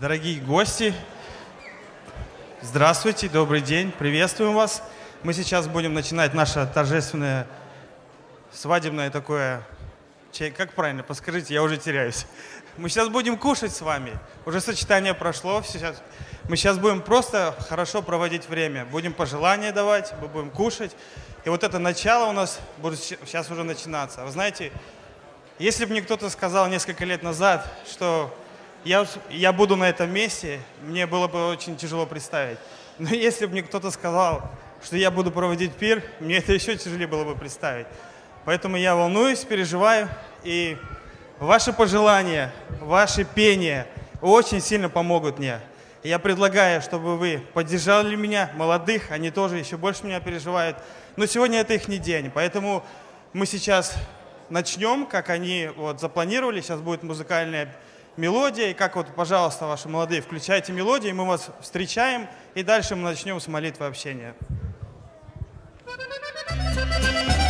Дорогие гости, здравствуйте, добрый день, приветствуем вас. Мы сейчас будем начинать наше торжественное свадебное такое, как правильно, подскажите, я уже теряюсь. Мы сейчас будем кушать с вами. Уже сочетание прошло. Сейчас, мы сейчас будем просто хорошо проводить время. Будем пожелания давать, мы будем кушать. И вот это начало у нас будет сейчас уже начинаться. Вы знаете, если бы мне кто-то сказал несколько лет назад, что я, я буду на этом месте, мне было бы очень тяжело представить. Но если бы мне кто-то сказал, что я буду проводить пир, мне это еще тяжелее было бы представить. Поэтому я волнуюсь, переживаю, и ваши пожелания, ваши пения очень сильно помогут мне. Я предлагаю, чтобы вы поддержали меня, молодых, они тоже еще больше меня переживают. Но сегодня это их не день, поэтому мы сейчас начнем, как они вот запланировали. Сейчас будет музыкальная мелодия. И как вот, пожалуйста, ваши молодые, включайте мелодию, мы вас встречаем. И дальше мы начнем с молитвы общения. Дорогие гости,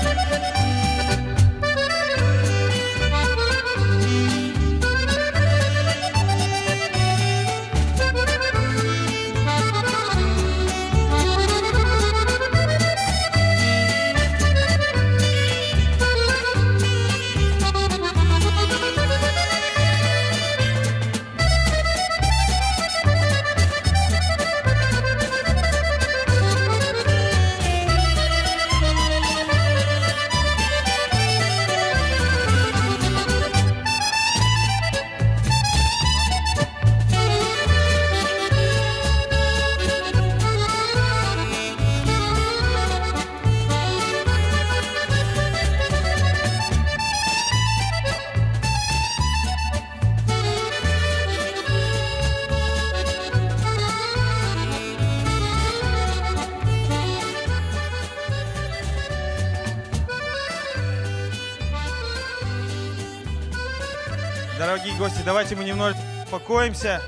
давайте мы немного успокоимся.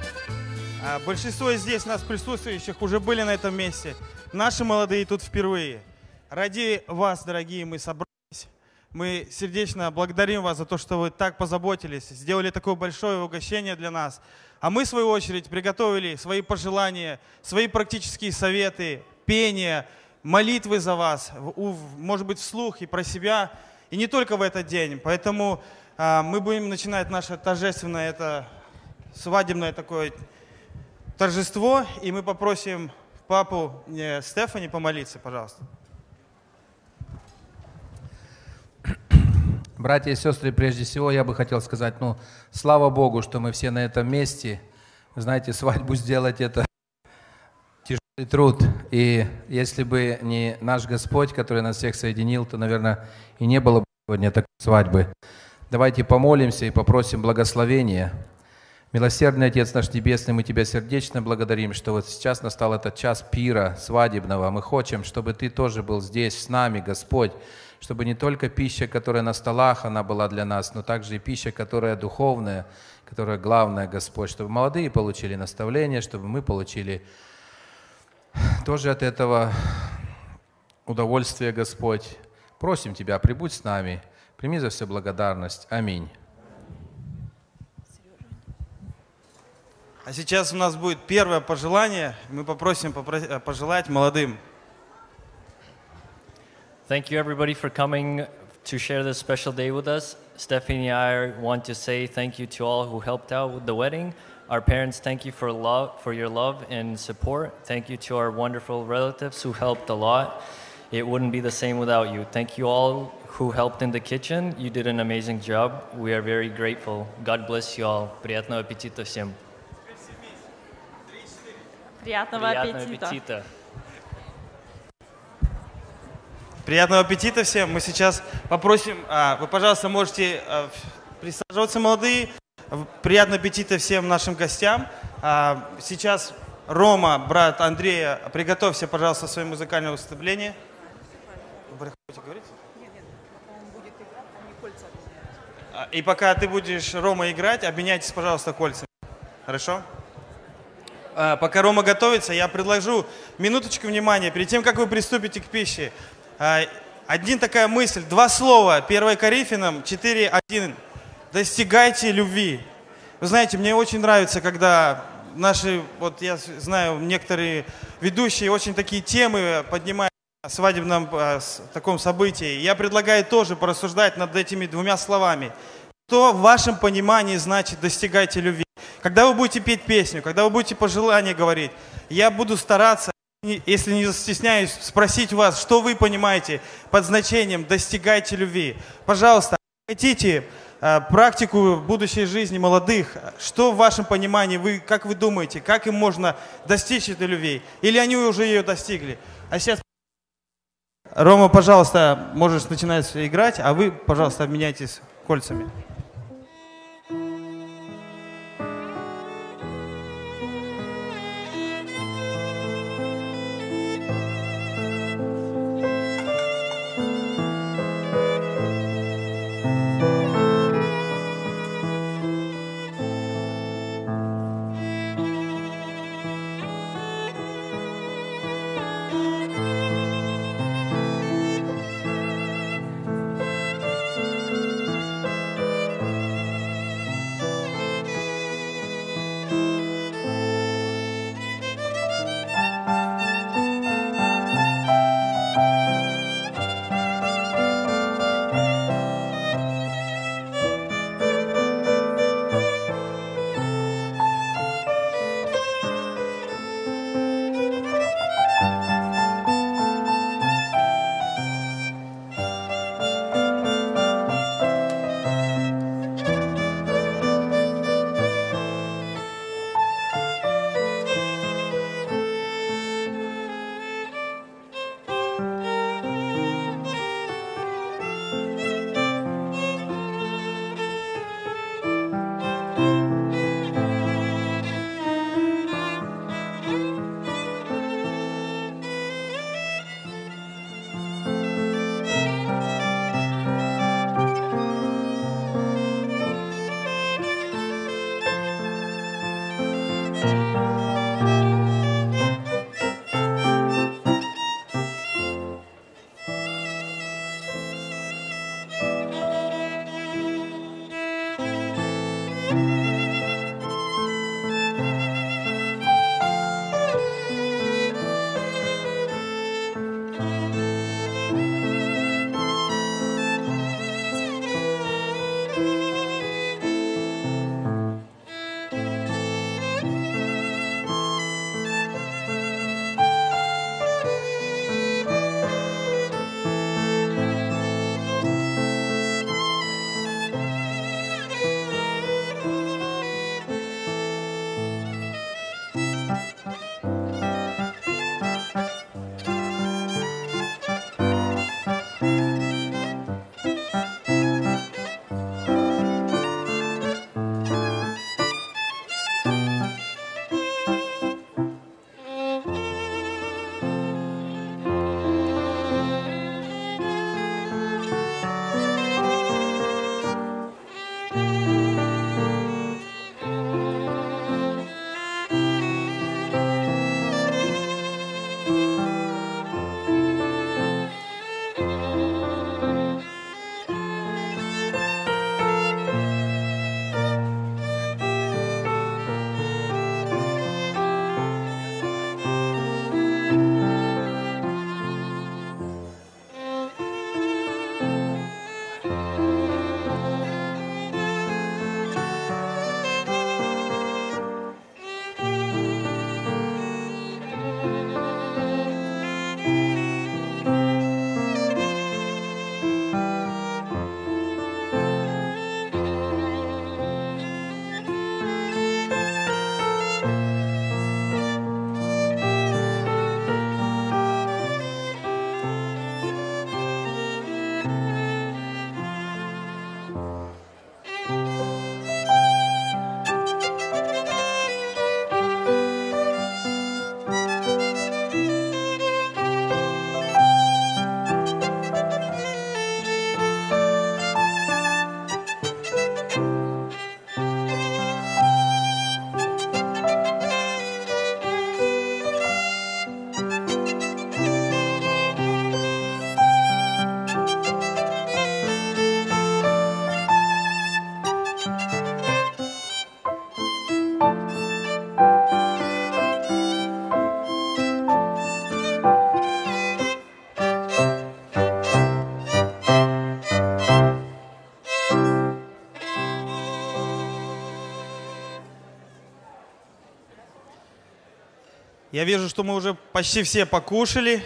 А, большинство здесь нас присутствующих уже были на этом месте. Наши молодые тут впервые. Ради вас, дорогие, мы собрались. Мы сердечно благодарим вас за то, что вы так позаботились, сделали такое большое угощение для нас. А мы, в свою очередь, приготовили свои пожелания, свои практические советы, пение, молитвы за вас, может быть, вслух и про себя, и не только в этот день. Поэтому мы будем начинать наше торжественное, это свадебное такое торжество, и мы попросим папу не, Стефани помолиться, пожалуйста. Братья и сестры, прежде всего я бы хотел сказать, ну, слава Богу, что мы все на этом месте. знаете, свадьбу сделать это тяжелый труд. И если бы не наш Господь, который нас всех соединил, то, наверное, и не было бы сегодня такой свадьбы. Давайте помолимся и попросим благословения. Милосердный Отец наш Небесный, мы Тебя сердечно благодарим, что вот сейчас настал этот час пира свадебного. Мы хотим, чтобы Ты тоже был здесь с нами, Господь, чтобы не только пища, которая на столах, она была для нас, но также и пища, которая духовная, которая главная, Господь, чтобы молодые получили наставление, чтобы мы получили тоже от этого удовольствие, Господь. Просим Тебя, прибудь с нами – Прими за все благодарность. Аминь. А сейчас у нас будет первое пожелание. Мы попросим э, пожелать молодым. Thank you everybody for coming to share this special day with us. Stephanie and I want to say thank you to all who helped out with the wedding. Our parents, thank you for love, for your love and support. Thank you to our wonderful relatives who helped a lot. It wouldn't be the same without you. Thank you all who helped in the kitchen. You did an amazing job. We are very grateful. God bless you all. Приятного аппетита всем. Приятного, Приятного аппетита. аппетита. Приятного аппетита всем. Мы сейчас попросим, а, вы, пожалуйста, можете а, присаживаться, молодые. Приятного аппетита всем нашим гостям. А, сейчас Рома, брат Андрея, приготовься, пожалуйста, свое музыкальное выступление. Вы хотите говорить? А, и пока ты будешь, Рома, играть, обменяйтесь, пожалуйста, кольцами. Хорошо? А, пока Рома готовится, я предложу минуточку внимания. Перед тем, как вы приступите к пище, а, один такая мысль, два слова. 1 Коринфянам 4.1. Достигайте любви. Вы знаете, мне очень нравится, когда наши, вот я знаю, некоторые ведущие очень такие темы поднимают о свадебном о таком событии. Я предлагаю тоже порассуждать над этими двумя словами. Что в вашем понимании значит достигайте любви? Когда вы будете петь песню, когда вы будете пожелания говорить, я буду стараться, если не застесняюсь, спросить вас, что вы понимаете под значением «достигайте любви». Пожалуйста, хотите э, практику будущей жизни молодых, что в вашем понимании, вы, как вы думаете, как им можно достичь этой любви? Или они уже ее достигли? А сейчас, Рома, пожалуйста, можешь начинать играть, а вы, пожалуйста, обменяйтесь кольцами. Я вижу, что мы уже почти все покушали.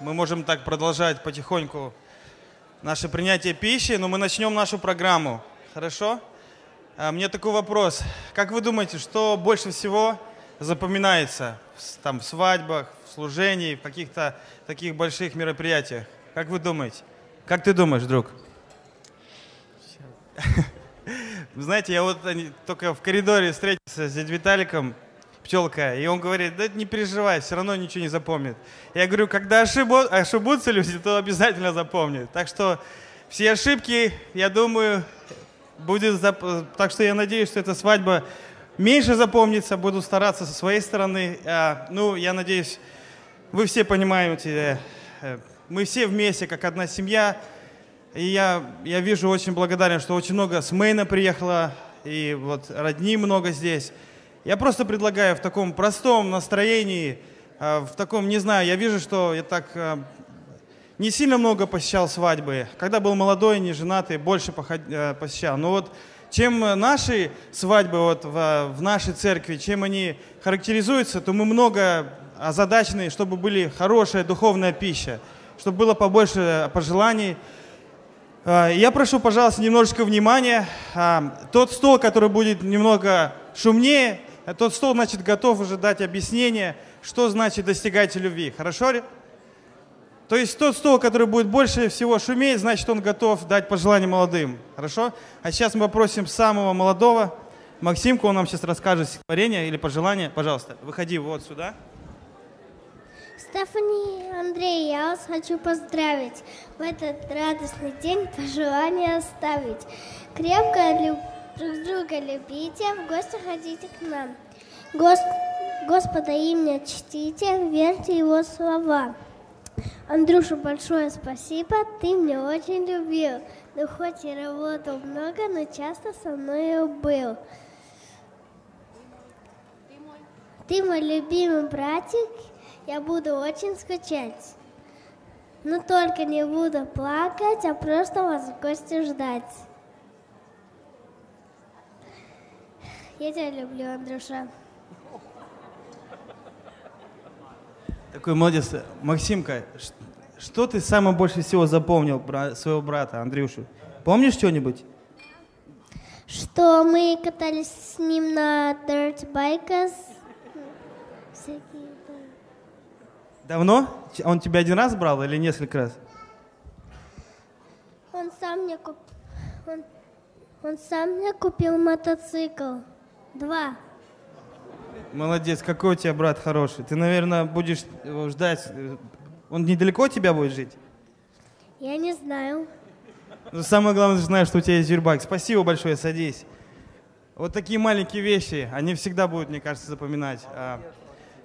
Мы можем так продолжать потихоньку наше принятие пищи, но мы начнем нашу программу. Хорошо? А, мне такой вопрос. Как вы думаете, что больше всего запоминается там, в свадьбах, в служении, в каких-то таких больших мероприятиях? Как вы думаете? Как ты думаешь, друг? Знаете, я вот только в коридоре встретился с дядей Виталиком, пчелка, и он говорит, да не переживай, все равно ничего не запомнит. Я говорю, когда ошибу, ошибутся люди, то обязательно запомнят. Так что все ошибки, я думаю, будет... Зап... Так что я надеюсь, что эта свадьба меньше запомнится, буду стараться со своей стороны. А, ну, я надеюсь, вы все понимаете, э, мы все вместе, как одна семья, и я, я вижу, очень благодарен, что очень много с Мейна приехало, и вот родни много здесь. Я просто предлагаю в таком простом настроении, а, в таком, не знаю, я вижу, что я так а, не сильно много посещал свадьбы. Когда был молодой, не женатый, больше а, посещал. Но вот чем наши свадьбы вот в, в нашей церкви, чем они характеризуются, то мы много озадачены, чтобы были хорошая духовная пища, чтобы было побольше пожеланий, я прошу, пожалуйста, немножечко внимания. Тот стол, который будет немного шумнее, тот стол, значит, готов уже дать объяснение, что значит достигать любви. Хорошо? То есть тот стол, который будет больше всего шуметь, значит, он готов дать пожелания молодым. Хорошо? А сейчас мы попросим самого молодого, Максимку, он нам сейчас расскажет стихотворение или пожелание. Пожалуйста, выходи вот сюда. Стефани, Андрей, я вас хочу поздравить. В этот радостный день пожелания оставить. Крепко люб... друг друга любите, в гости ходите к нам. Гос... Господа имя чтите, верьте его слова. Андрюша, большое спасибо, ты меня очень любил. Ну, хоть и работал много, но часто со мной был. Ты мой любимый братик, я буду очень скучать. Но только не буду плакать, а просто вас в гости ждать. Я тебя люблю, Андрюша. Такой молодец. Максимка, что ты самое больше всего запомнил про своего брата Андрюшу? Помнишь что-нибудь? Что мы катались с ним на dirt байках. Всякие. Давно? Он тебя один раз брал или несколько раз? Он сам мне куп... он... он сам мне купил мотоцикл. Два. Молодец, какой у тебя брат хороший. Ты, наверное, будешь его ждать. Он недалеко от тебя будет жить? Я не знаю. Но ну, самое главное, ты знаешь, что у тебя есть юрбак. Спасибо большое, садись. Вот такие маленькие вещи, они всегда будут, мне кажется, запоминать. А,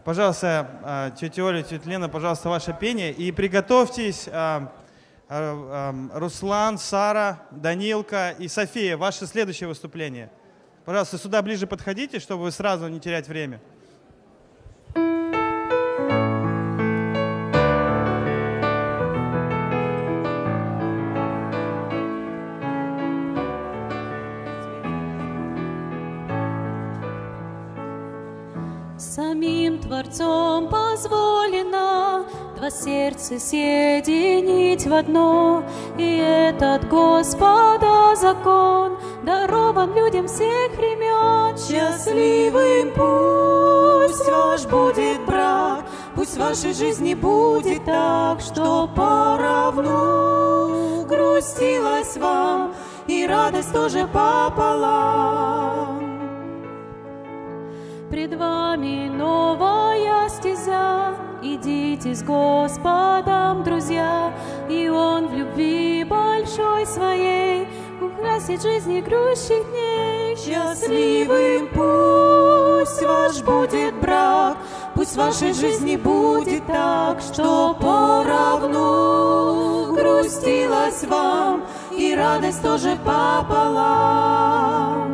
Пожалуйста, а, тетя Оля, тетя Лена, пожалуйста, ваше пение. И приготовьтесь, а, Руслан, Сара, Данилка и София, ваше следующее выступление. Пожалуйста, сюда ближе подходите, чтобы сразу не терять время. Творцом позволено Два сердца соединить в одно, И этот Господа закон Дарован людям всех времен. Счастливым пусть ваш будет брак, Пусть в вашей жизни будет так, Что поровну грустилась вам, И радость тоже пополам. Пред вами новая стезя, Идите с Господом, друзья, И Он в любви большой своей Украсит жизни грустных дней. Счастливым пусть ваш будет брак, Пусть в вашей жизни будет так, Что поровну грустилась вам, И радость тоже пополам.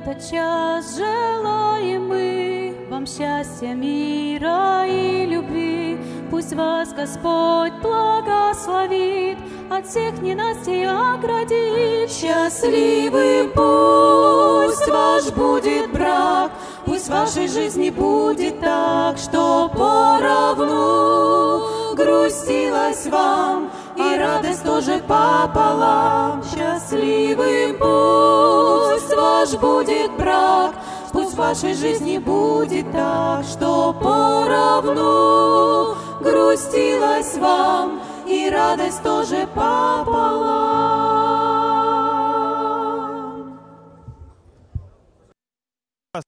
Этот час желаем мы вам счастья, мира и любви. Пусть вас Господь благословит, от всех ненастей оградит. Счастливым пусть ваш будет брак, Пусть в вашей жизни будет так, что поровну грустилась вам, и радость тоже пополам. Счастливым пусть ваш будет брак, Пусть в вашей жизни будет так, что поровну грустилась вам, и радость тоже пополам.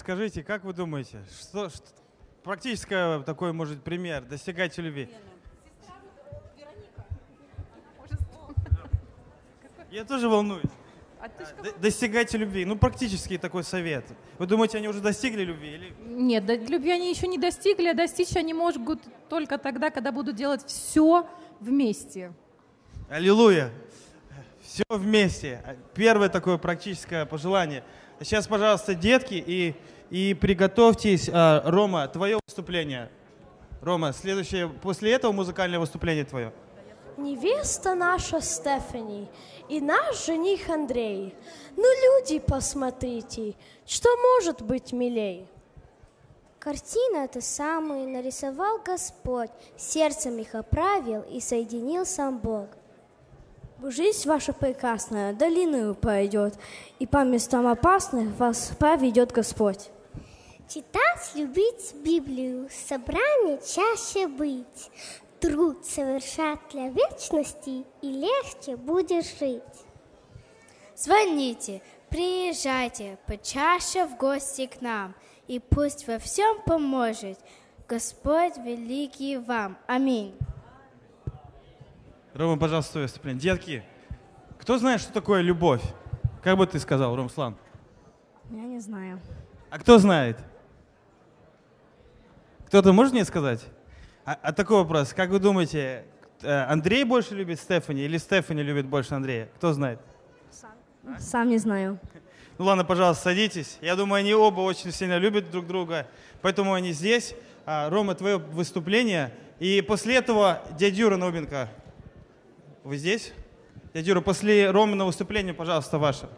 Скажите, как вы думаете, что, что практическое такой может пример достигать любви? Я тоже волнуюсь. А достигайте любви. Ну, практически такой совет. Вы думаете, они уже достигли любви? Или... Нет, до, любви они еще не достигли, а достичь они могут только тогда, когда будут делать все вместе. Аллилуйя! Все вместе. Первое такое практическое пожелание. Сейчас, пожалуйста, детки, и, и приготовьтесь. А, Рома, твое выступление. Рома, следующее, после этого музыкальное выступление твое. Невеста наша Стефани и наш жених Андрей. Ну, люди, посмотрите, что может быть милей? Картина это самую нарисовал Господь, сердцем их оправил и соединил сам Бог. Жизнь ваша прекрасная долиною пойдет, и по местам опасных вас поведет Господь. Читать, любить Библию, собрание чаще быть, труд совершать для вечности, и легче будешь жить. Звоните, приезжайте почаще в гости к нам, и пусть во всем поможет Господь великий вам. Аминь. Рома, пожалуйста, твое выступление. Детки, кто знает, что такое любовь? Как бы ты сказал, Ромслан? Я не знаю. А кто знает? Кто-то может мне сказать? А, а такой вопрос. Как вы думаете, э, Андрей больше любит Стефани или Стефани любит больше Андрея? Кто знает? Сам, Сам не знаю. Ну ладно, пожалуйста, садитесь. Я думаю, они оба очень сильно любят друг друга, поэтому они здесь. А, Рома, твое выступление. И после этого дядя Юра. Вы здесь? Дядя Юра, после Ромина выступления, пожалуйста, ваше.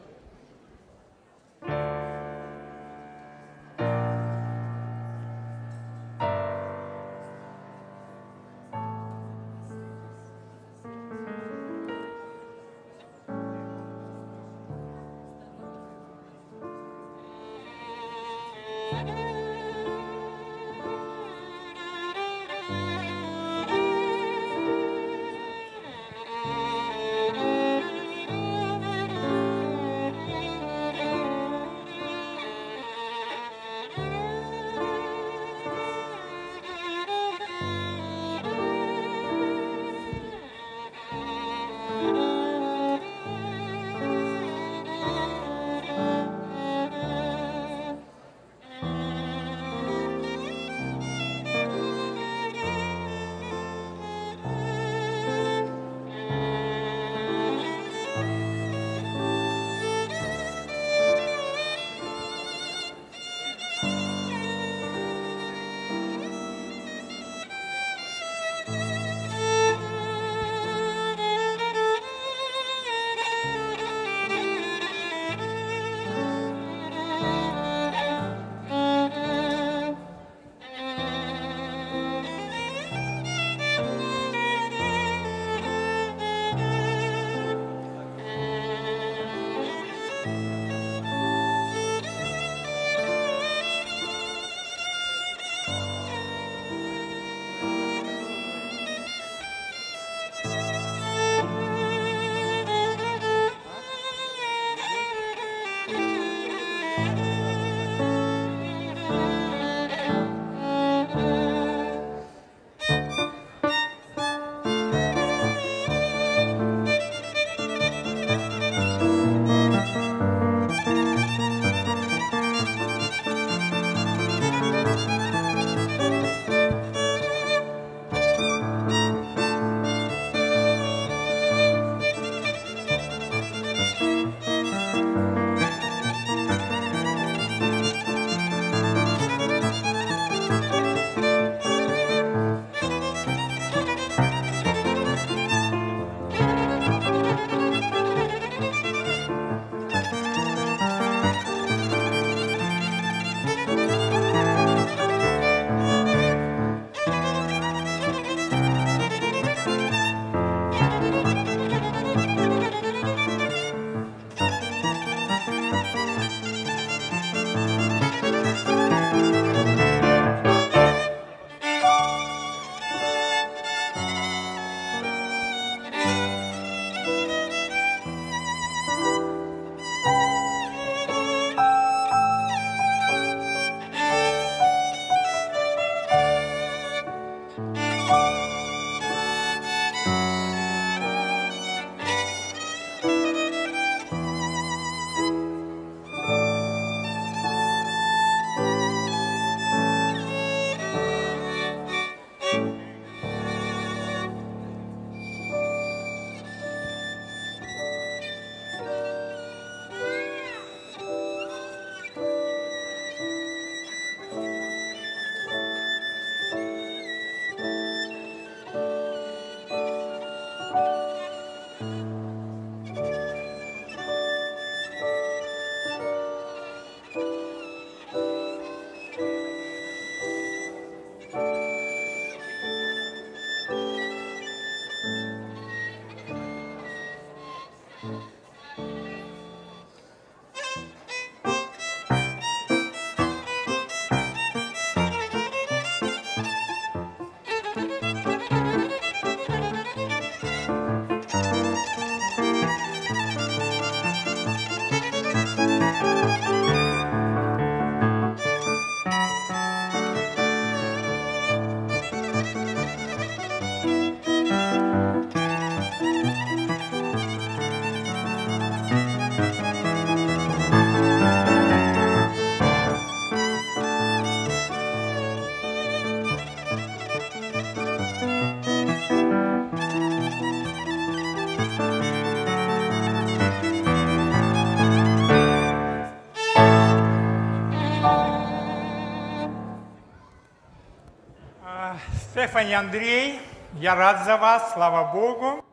Стефани Андрей, я рад за вас, слава Богу.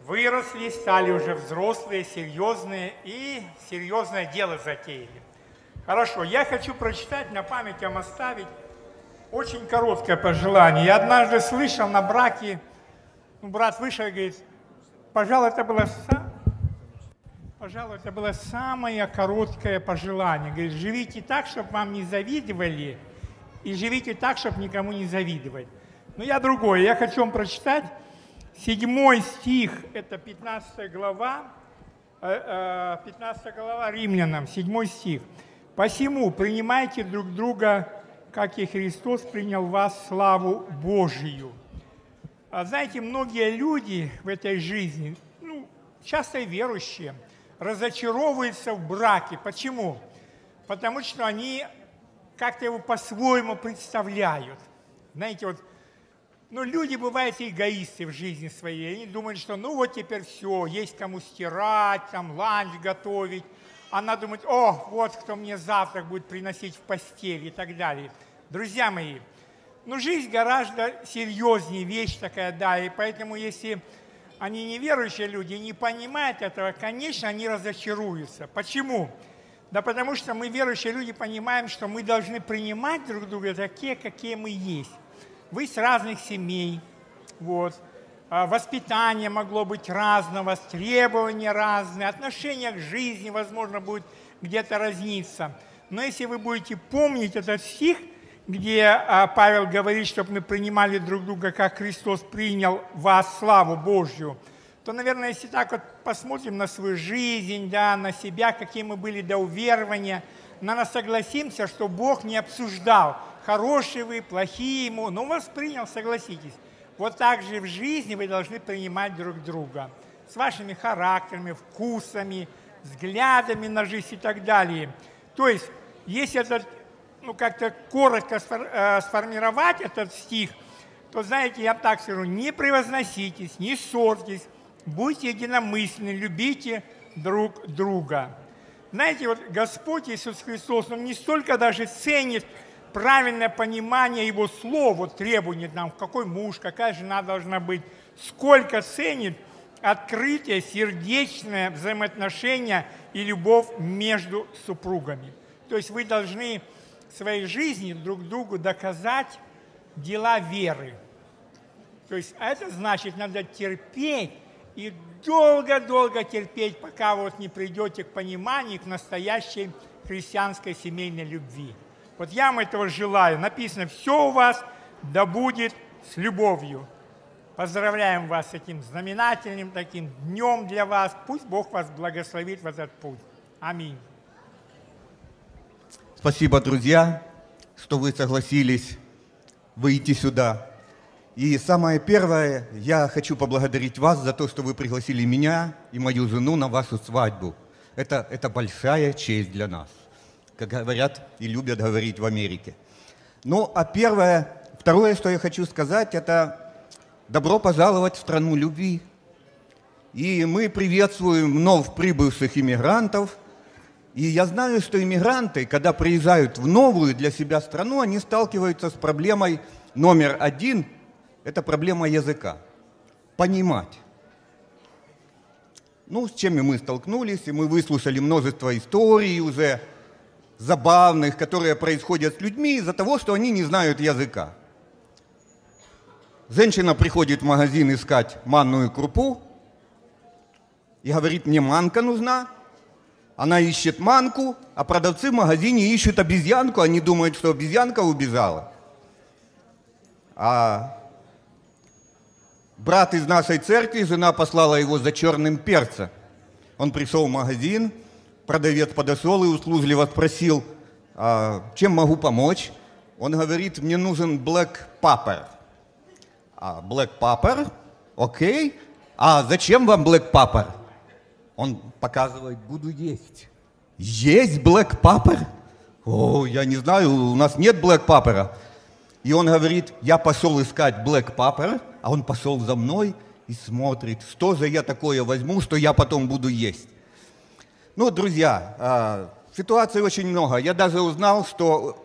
Выросли, стали уже взрослые, серьезные и серьезное дело затеяли. Хорошо, я хочу прочитать, на память вам оставить очень короткое пожелание. Я однажды слышал на браке, ну, брат вышел и говорит, пожалуй, это было, пожалуй, это было самое короткое пожелание. Говорит, живите так, чтобы вам не завидовали, и живите так, чтобы никому не завидовать. Но я другое, я хочу вам прочитать седьмой стих, это 15 глава, 15 э, э, глава Римлянам, седьмой стих. «Посему принимайте друг друга, как и Христос принял вас славу Божию». А знаете, многие люди в этой жизни, ну, часто верующие, разочаровываются в браке. Почему? Потому что они как-то его по-своему представляют. Знаете, вот, ну, люди бывают эгоисты в жизни своей. Они думают, что ну вот теперь все, есть кому стирать, там ланч готовить. Она думает, о, вот кто мне завтрак будет приносить в постель и так далее. Друзья мои, ну, жизнь гораздо серьезнее вещь такая, да, и поэтому если они неверующие люди не понимают этого, конечно, они разочаруются. Почему? Почему? Да потому что мы, верующие люди, понимаем, что мы должны принимать друг друга такие, какие мы есть. Вы с разных семей, вот. А воспитание могло быть разного, требования разные, отношение к жизни, возможно, будет где-то разниться. Но если вы будете помнить этот стих, где а, Павел говорит, чтобы мы принимали друг друга, как Христос принял вас, славу Божью – то, наверное, если так вот посмотрим на свою жизнь, да, на себя, какие мы были до уверования, наверное, согласимся, что Бог не обсуждал, хорошие вы, плохие ему, но воспринял, согласитесь. Вот так же в жизни вы должны принимать друг друга с вашими характерами, вкусами, взглядами на жизнь и так далее. То есть, если этот, ну, как-то коротко э, сформировать этот стих, то, знаете, я так скажу, не превозноситесь, не ссорьтесь, будьте единомысленны, любите друг друга. Знаете, вот Господь Иисус Христос, Он не столько даже ценит правильное понимание Его слов, вот требует нам, какой муж, какая жена должна быть, сколько ценит открытие, сердечное взаимоотношение и любовь между супругами. То есть вы должны в своей жизни друг другу доказать дела веры. То есть это значит, надо терпеть и долго-долго терпеть, пока вот не придете к пониманию, к настоящей христианской семейной любви. Вот я вам этого желаю. Написано, все у вас да будет с любовью. Поздравляем вас с этим знаменательным таким днем для вас. Пусть Бог вас благословит в этот путь. Аминь. Спасибо, друзья, что вы согласились выйти сюда. И самое первое, я хочу поблагодарить вас за то, что вы пригласили меня и мою жену на вашу свадьбу. Это, это большая честь для нас, как говорят и любят говорить в Америке. Ну, а первое, второе, что я хочу сказать, это добро пожаловать в страну любви. И мы приветствуем вновь прибывших иммигрантов. И я знаю, что иммигранты, когда приезжают в новую для себя страну, они сталкиваются с проблемой номер один – это проблема языка. Понимать. Ну, с чем мы столкнулись, и мы выслушали множество историй уже забавных, которые происходят с людьми из-за того, что они не знают языка. Женщина приходит в магазин искать манную крупу и говорит, мне манка нужна. Она ищет манку, а продавцы в магазине ищут обезьянку, они думают, что обезьянка убежала. А брат из нашей церкви, жена послала его за черным перцем. Он пришел в магазин, продавец подошел и услужливо спросил, а, чем могу помочь? Он говорит, мне нужен black pepper. А, black pepper? Окей. А зачем вам black pepper? Он показывает, буду есть. Есть black pepper? О, я не знаю, у нас нет black pepper. И он говорит, я пошел искать Black Pepper, а он пошел за мной и смотрит, что же я такое возьму, что я потом буду есть. Ну, друзья, а, ситуаций очень много. Я даже узнал, что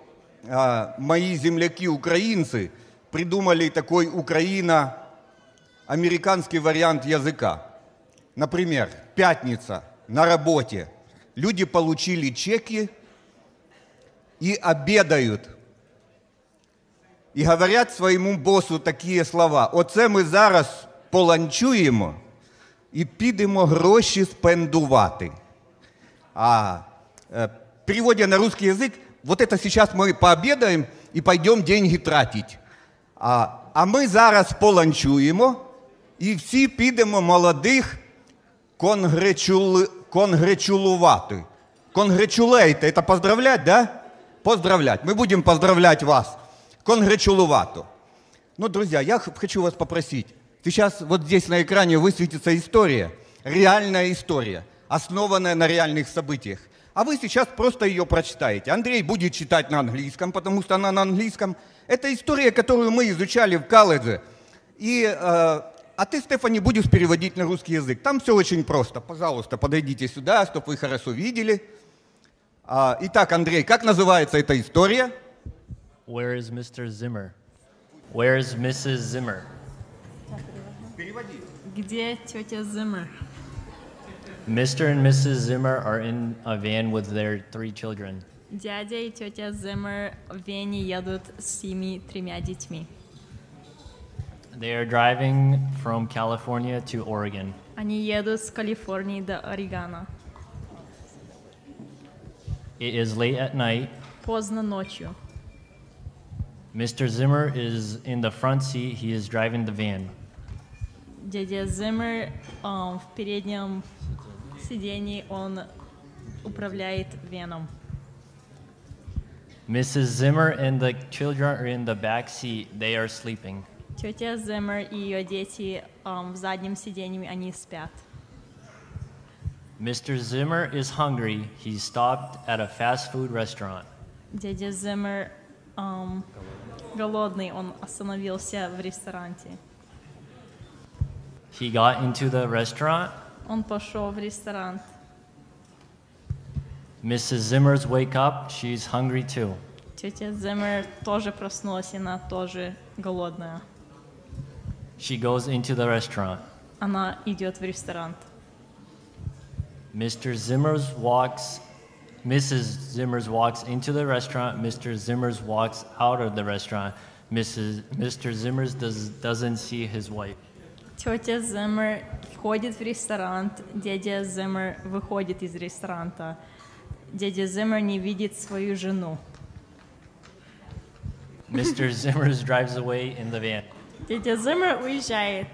а, мои земляки-украинцы придумали такой украино-американский вариант языка. Например, пятница на работе. Люди получили чеки и обедают. І говорять своєму босу такі слова: Оце ми зараз поланчуємо і підемо гроші спендувати. А э, переводя на русский язык, вот это сейчас мы пообедаем и пойдем деньги тратить. А, а ми зараз поланчуємо і всі підемо молодих конгречули, конгречулувати. Конгречулейте, это поздравлять, да? Поздравлять. Мы будем поздравлять вас. Конгречулувату. Ну, друзья, я хочу вас попросить. Сейчас вот здесь на экране высветится история, реальная история, основанная на реальных событиях. А вы сейчас просто ее прочитаете. Андрей будет читать на английском, потому что она на английском. Это история, которую мы изучали в колледже. И, э, а ты, Стефани, будешь переводить на русский язык. Там все очень просто. Пожалуйста, подойдите сюда, чтобы вы хорошо видели. А, итак, Андрей, как называется эта история? Where is Mr. Zimmer? Where is Mrs. Zimmer? Переводи. Где тетя Зиммер? Mr. and Mrs. Zimmer are in a van with their three children. Дядя и тетя Зиммер в Вене едут с семи тремя детьми. They are driving from California to Oregon. Они едут с Калифорнии до Орегона. It is late at night. Поздно ночью. Mr. Zimmer is in the front seat. He is driving the van. Дядя Зиммер эм, в переднем сидении, он управляет веном. Mrs. Zimmer and the children are in the back seat. They are sleeping. Тетя Зиммер и ее дети эм, в заднем сиденье, они спят. Mr. Zimmer is hungry. He stopped at a fast food restaurant. Дядя Зиммер эм, голодный, он остановился в ресторанте. He got into the restaurant. Он пошел в ресторан. Mrs. Zimmer's wake up. She's hungry too. Тетя Зиммер тоже проснулась, и она тоже голодная. She goes into the restaurant. Она идет в ресторан. Mr. Zimmer's walks Mrs. Zimmer's walks into the restaurant. Mr. Zimmer's walks out of the restaurant. Mrs. Mr. Zimmer's does, doesn't see his wife. Тетя Зиммер входит в ресторан, дядя Зиммер выходит из ресторана. Дядя Зиммер не видит свою жену. Mr. Zimmer's drives away in the van. Дядя Зиммер уезжает.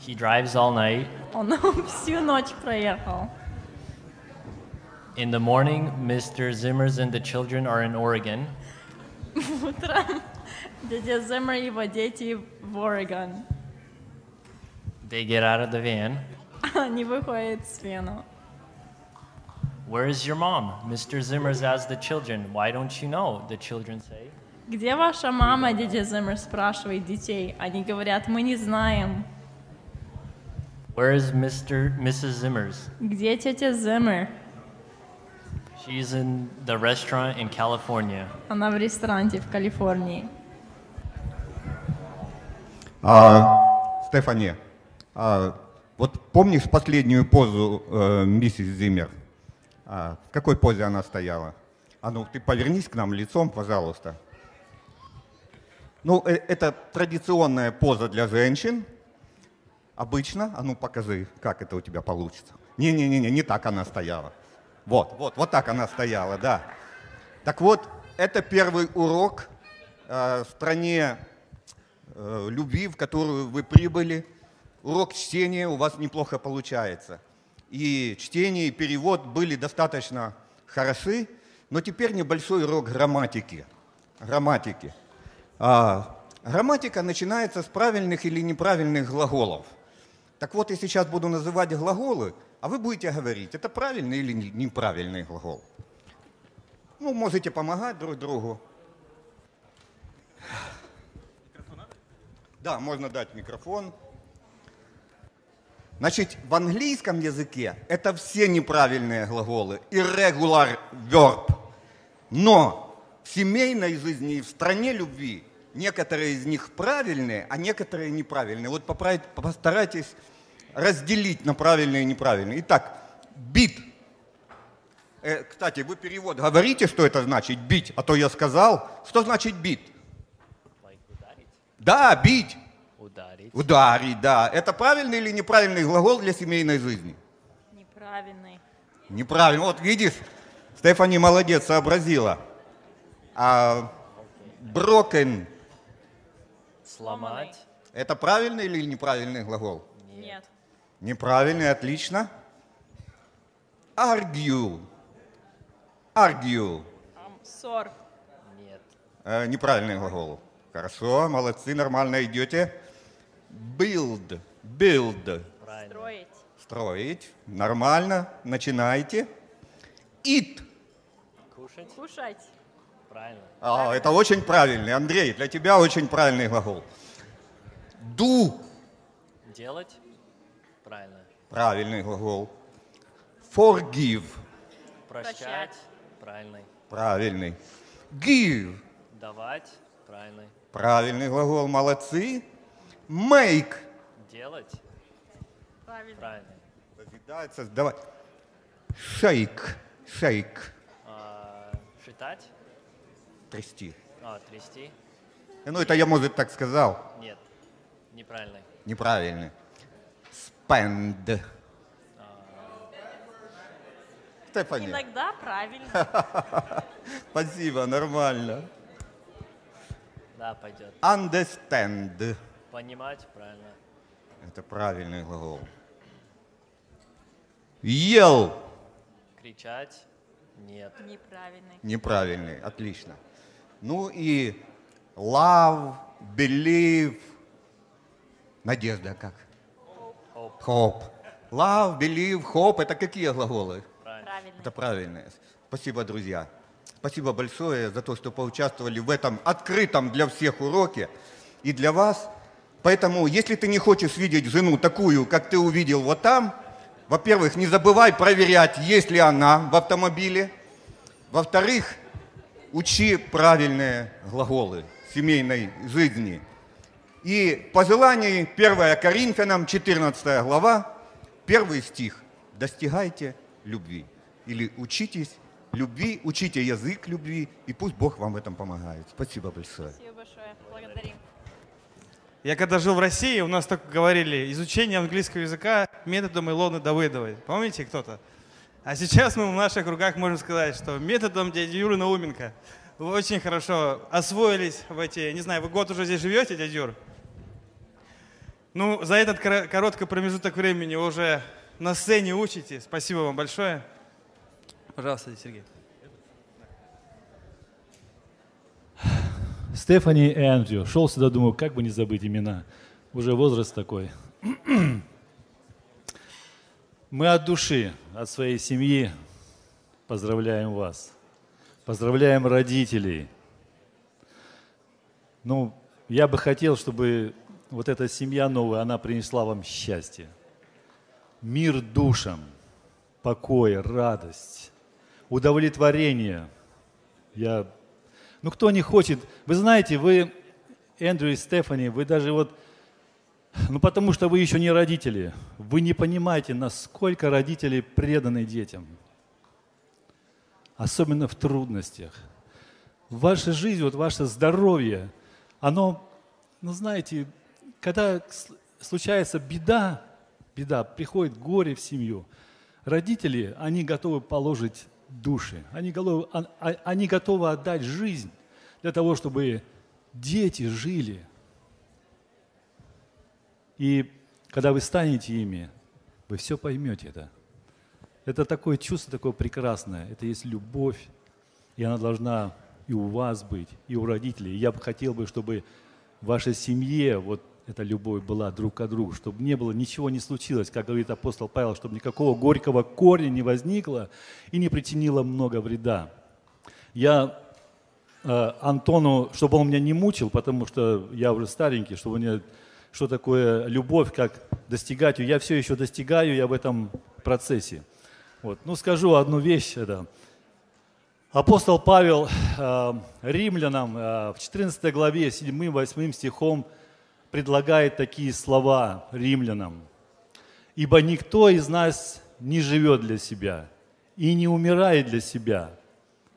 He drives all night. Он всю ночь проехал. In the morning, Mr. Zimmer's and the children are in Oregon. Утром дядя Зиммер и его дети в Орегон. They get out of the van. Они выходят с Вену. Where is your mom? Mr. Zimmer's asked the children. Why don't you know? The children say. Где ваша мама, дядя Зиммер спрашивает детей. Они говорят, мы не знаем. Where is Mr. Mrs. Zimmer's? Где тетя Зиммер? She's in the restaurant in California. Она в ресторане в Калифорнии. А, Стефани, а, вот помнишь последнюю позу э, миссис Зиммер? А, в какой позе она стояла? А ну, ты повернись к нам лицом, пожалуйста. Ну, э, это традиционная поза для женщин. Обычно, а ну покажи, как это у тебя получится. Не-не-не, не так она стояла. Вот, вот, вот так она стояла, да. Так вот, это первый урок э, стране э, любви, в которую вы прибыли. Урок чтения у вас неплохо получается. И чтение, и перевод были достаточно хороши, но теперь небольшой урок грамматики. Грамматики. А, грамматика начинается с правильных или неправильных глаголов. Так вот, я сейчас буду называть глаголы, а вы будете говорить, это правильный или неправильный глагол. Ну, можете помогать друг другу. Да, можно дать микрофон. Значит, в английском языке это все неправильные глаголы, irregular verb. Но в семейной жизни и в стране любви некоторые из них правильные, а некоторые неправильные. Вот поправить- постарайтесь разделить на правильные и неправильные. Итак, бит. Э, кстати, вы перевод говорите, что это значит бить, а то я сказал. Что значит бит? Да, бить. Ударить. Ударить, да. Это правильный или неправильный глагол для семейной жизни? Неправильный. Неправильно. Вот видишь, Стефани молодец, сообразила. А broken Сломать. это правильный или неправильный глагол? Нет. Неправильный, отлично. Argue. Argue. Ссор. Нет. Э, неправильный глагол. Хорошо, молодцы, нормально идете. Build. Build. Строить. Строить. Нормально. Начинайте. Eat. Кушать. Кушать. Правильно. А, это очень правильный. Андрей, для тебя очень правильный глагол. Do. Делать. Правильный глагол. Forgive. Прощать. Правильный. Правильный. Give. Давать. Правильный. Правильный глагол. Молодцы. Make. Делать. Правильно. Правильный. Созидать, создавать. Shake. Shake. А, Считать. Трясти. А, трясти. Ну, это я, может, так сказал. Нет. Неправильный. Неправильный. Spend. Стефани. Иногда правильно. Спасибо, нормально. Да, пойдет. Understand. Понимать. Правильно. Это правильный глагол. Yell. Кричать. Нет. Неправильный. Неправильный. Отлично. Ну и love, believe. Надежда как? Hope. Love, believe, hope. Это какие глаголы? Правильно. Это правильные. Спасибо, друзья. Спасибо большое за то, что поучаствовали в этом открытом для всех уроке и для вас. Поэтому, если ты не хочешь видеть жену такую, как ты увидел вот там, во-первых, не забывай проверять, есть ли она в автомобиле. Во-вторых, учи правильные глаголы семейной жизни. И пожелание 1 Коринфянам, 14 глава, первый стих. Достигайте любви. Или учитесь любви, учите язык любви, и пусть Бог вам в этом помогает. Спасибо большое. Спасибо большое. Благодарим. Я когда жил в России, у нас так говорили, изучение английского языка методом Илоны Давыдовой. Помните кто-то? А сейчас мы в наших кругах можем сказать, что методом дяди Юры Науменко. Вы очень хорошо освоились в эти, не знаю, вы год уже здесь живете, дядя Юр? Ну, за этот кор- короткий промежуток времени вы уже на сцене учите. Спасибо вам большое. Пожалуйста, дядя Сергей. Стефани и Эндрю. Шел сюда, думаю, как бы не забыть имена. Уже возраст такой. Мы от души, от своей семьи поздравляем вас. Поздравляем родителей. Ну, я бы хотел, чтобы вот эта семья новая, она принесла вам счастье. Мир душам, покой, радость, удовлетворение. Я ну кто не хочет? Вы знаете, вы, Эндрю и Стефани, вы даже вот, ну потому что вы еще не родители, вы не понимаете, насколько родители преданы детям. Особенно в трудностях. Ваша жизнь, вот ваше здоровье, оно, ну знаете, когда случается беда, беда, приходит горе в семью, родители, они готовы положить души, они готовы, а- а- они готовы отдать жизнь для того, чтобы дети жили. И когда вы станете ими, вы все поймете это. Это такое чувство, такое прекрасное. Это есть любовь, и она должна и у вас быть, и у родителей. Я бы хотел бы, чтобы в вашей семье вот эта любовь была друг к другу, чтобы не было, ничего не случилось, как говорит апостол Павел, чтобы никакого горького корня не возникло и не причинило много вреда. Я э, Антону, чтобы он меня не мучил, потому что я уже старенький, чтобы меня что такое любовь, как достигать ее. Я все еще достигаю, я в этом процессе. Вот. Ну, скажу одну вещь. Это. Апостол Павел э, римлянам э, в 14 главе 7-8 стихом предлагает такие слова римлянам. «Ибо никто из нас не живет для себя и не умирает для себя.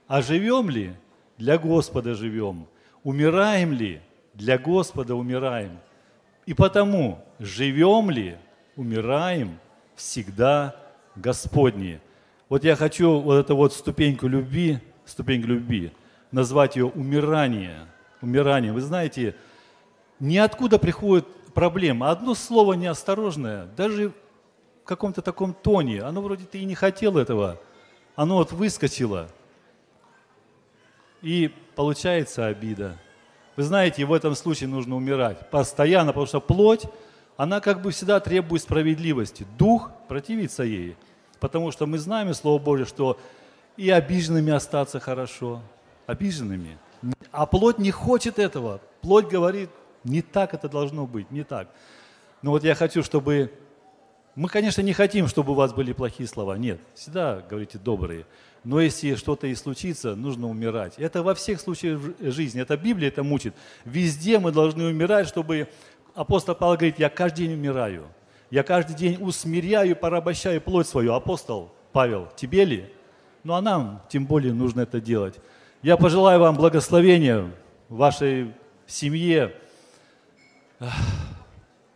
А живем ли? Для Господа живем. Умираем ли? Для Господа умираем. И потому живем ли, умираем всегда Господни». Вот я хочу вот эту вот ступеньку любви, ступеньку любви, назвать ее умирание. Умирание. Вы знаете, ниоткуда приходит проблема. Одно слово неосторожное, даже в каком-то таком тоне, оно вроде ты и не хотел этого, оно вот выскочило. И получается обида. Вы знаете, в этом случае нужно умирать постоянно, потому что плоть, она как бы всегда требует справедливости. Дух противится ей. Потому что мы знаем из Слова Божьего, что и обиженными остаться хорошо, обиженными. А плоть не хочет этого. Плоть говорит, не так это должно быть, не так. Но вот я хочу, чтобы... Мы, конечно, не хотим, чтобы у вас были плохие слова. Нет, всегда говорите добрые. Но если что-то и случится, нужно умирать. Это во всех случаях жизни. Это Библия это мучит. Везде мы должны умирать, чтобы... Апостол Павел говорит, я каждый день умираю. Я каждый день усмиряю, порабощаю плоть свою. Апостол Павел, тебе ли? Ну а нам тем более нужно это делать. Я пожелаю вам благословения в вашей семье,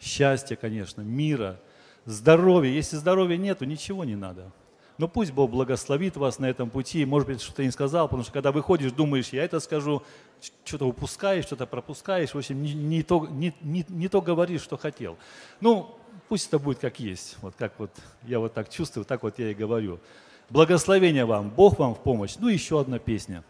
счастья, конечно, мира, здоровья. Если здоровья нету, ничего не надо. Но пусть Бог благословит вас на этом пути. Может быть, что-то не сказал, потому что когда выходишь, думаешь, я это скажу, что-то упускаешь, что-то пропускаешь, в общем, не, не, то, не, не, не то говоришь, что хотел. Ну, пусть это будет как есть. Вот как вот я вот так чувствую, так вот я и говорю. Благословения вам, Бог вам в помощь. Ну, еще одна песня.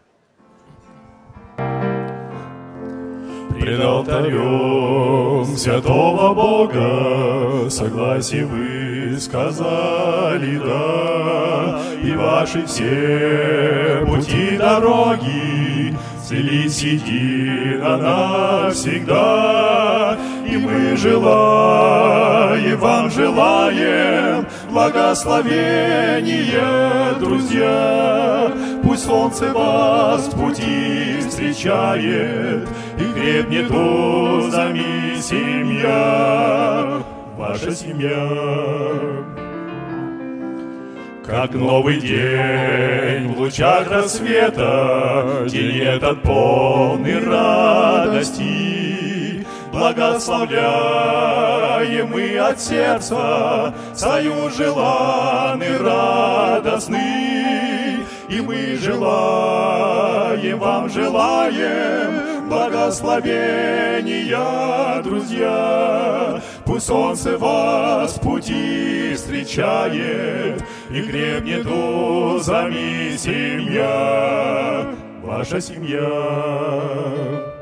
Пред алтарем святого Бога согласие вы сказали да, и ваши все пути дороги целись едино навсегда. Мы желаем, вам желаем благословения, друзья. Пусть солнце вас в пути встречает, и крепнет узами семья, ваша семья. Как новый день в лучах рассвета, День этот полный радости. Благословляем мы от сердца Союз желанный, радостный. И мы желаем, вам желаем благословения, друзья. Пусть солнце вас в пути встречает, И крепнет узами семья, ваша семья.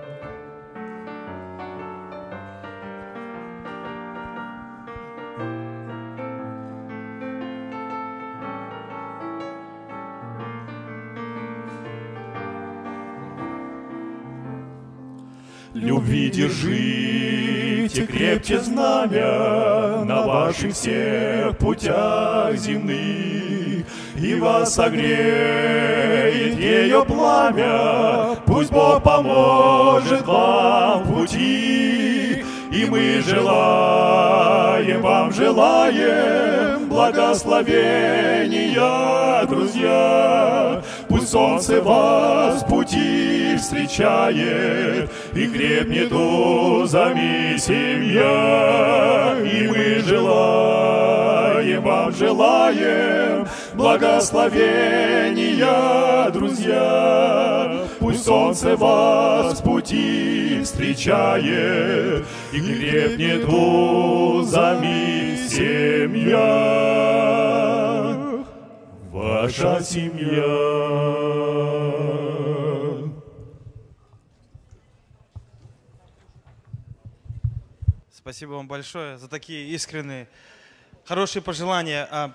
Любви держите крепче знамя На ваших всех путях земных, И вас согреет ее пламя. Пусть Бог поможет вам в пути, И мы желаем, вам желаем Благословения, друзья. Солнце вас пути встречает, И крепнет узами семья. И мы желаем, вам желаем Благословения, друзья. Пусть солнце вас пути встречает, И крепнет узами семья ваша семья. Спасибо вам большое за такие искренние, хорошие пожелания. А,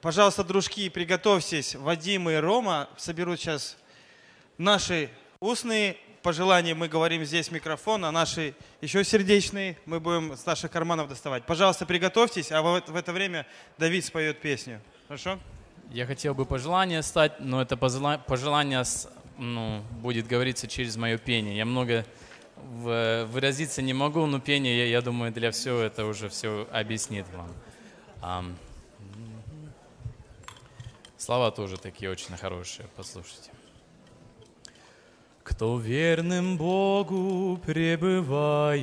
Пожалуйста, дружки, приготовьтесь. Вадим и Рома соберут сейчас наши устные пожелания. Мы говорим здесь микрофон, а наши еще сердечные мы будем с наших карманов доставать. Пожалуйста, приготовьтесь, а в это время Давид споет песню. Хорошо? Я хотел бы пожелание стать, но это пожелание ну, будет говориться через мое пение. Я много выразиться не могу, но пение, я, думаю, для всего это уже все объяснит вам. Ам, Слова тоже такие очень хорошие, послушайте. Кто верным Богу пребывает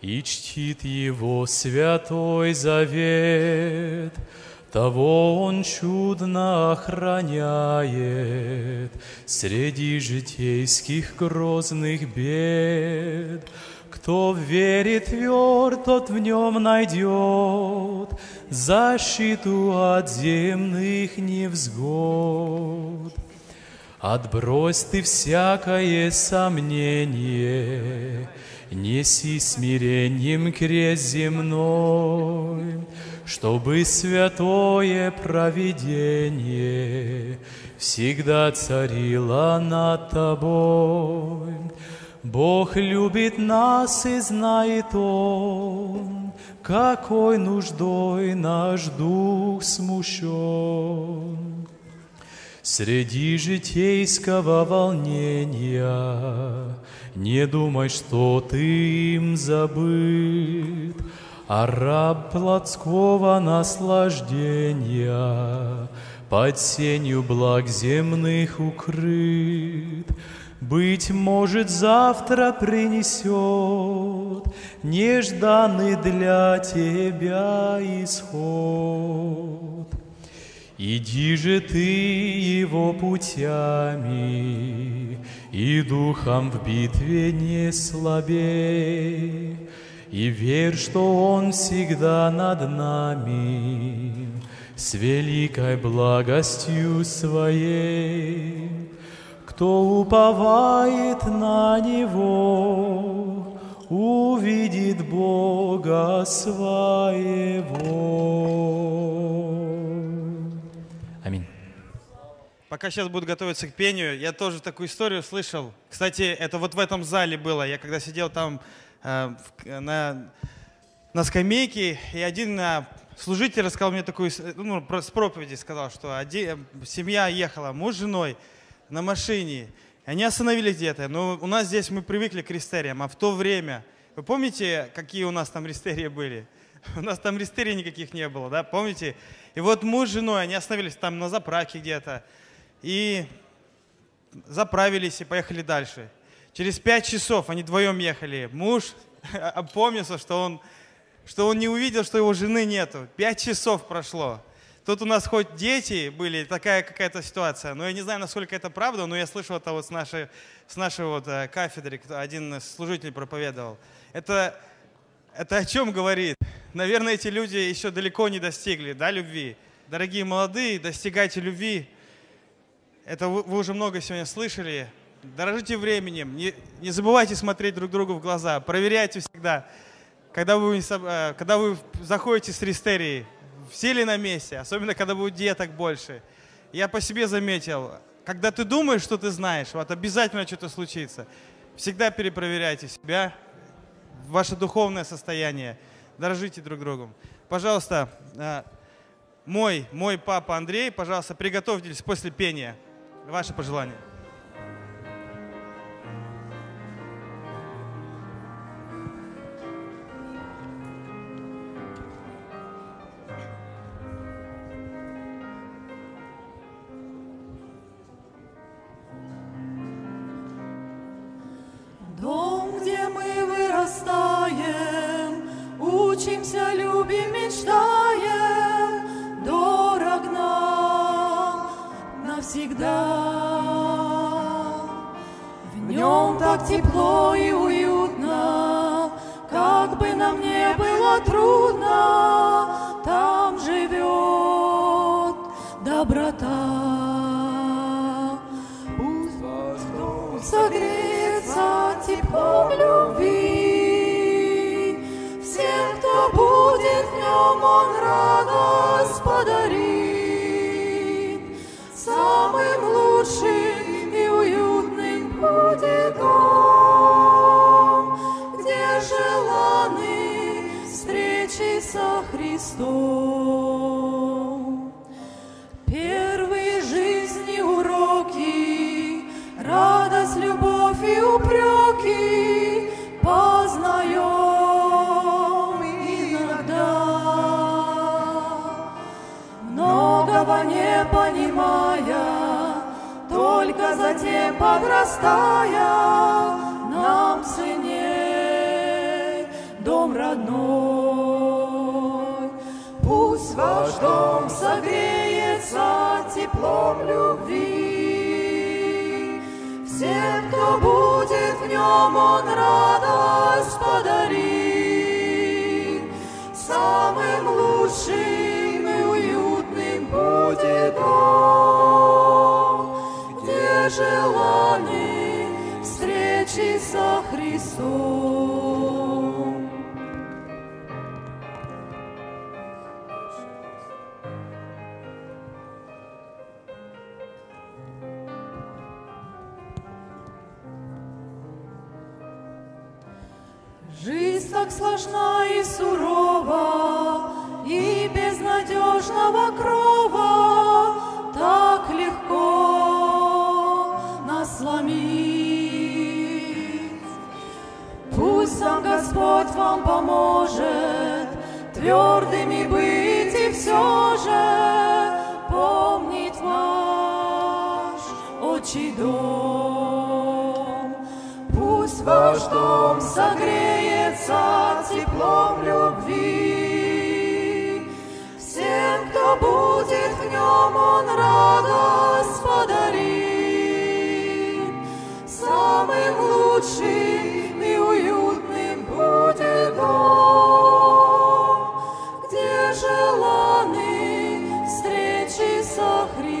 и чтит Его святой завет, того Он чудно охраняет среди житейских грозных бед. Кто верит тверд, тот в нем найдет защиту от земных невзгод. Отбрось ты всякое сомнение, Неси смирением крест земной, Чтобы святое провидение Всегда царило над тобой. Бог любит нас и знает Он, Какой нуждой наш дух смущен. Среди житейского волнения Не думай, что ты им забыт, А раб плотского наслаждения Под сенью благ земных укрыт. Быть может, завтра принесет Нежданный для тебя исход. Иди же ты его путями, И духом в битве не слабей, И верь, что Он всегда над нами, С великой благостью Своей. Кто уповает на Него, Увидит Бога Своего. Аминь. Пока сейчас будут готовиться к пению, я тоже такую историю слышал. Кстати, это вот в этом зале было. Я когда сидел там на, на скамейке, и один э, служитель рассказал мне такую, ну, с проповеди сказал, что оде- семья ехала, муж с женой на машине. Они остановились где-то. Но у нас здесь мы привыкли к рестериям, а в то время, вы помните, какие у нас там рестерии были? У нас там рестерий никаких не было, да, помните? И вот муж с женой, они остановились там на заправке где-то. И заправились и поехали дальше. Через пять часов они вдвоем ехали. Муж опомнился, что он, что он не увидел, что его жены нету. Пять часов прошло. Тут у нас хоть дети были, такая какая-то ситуация, но я не знаю, насколько это правда, но я слышал это вот с нашей, с нашей вот э, кафедры, один служитель проповедовал. Это, это о чем говорит? Наверное, эти люди еще далеко не достигли, да, любви. Дорогие молодые, достигайте любви. Это вы, вы уже много сегодня слышали. Дорожите временем, не, не забывайте смотреть друг другу в глаза, проверяйте всегда. Когда вы, э, когда вы заходите с рестерии, все ли на месте, особенно когда будет деток больше. Я по себе заметил, когда ты думаешь, что ты знаешь, вот обязательно что-то случится. Всегда перепроверяйте себя, ваше духовное состояние, дорожите друг другом. Пожалуйста, э, мой, мой папа Андрей, пожалуйста, приготовьтесь после пения. Ваши пожелания.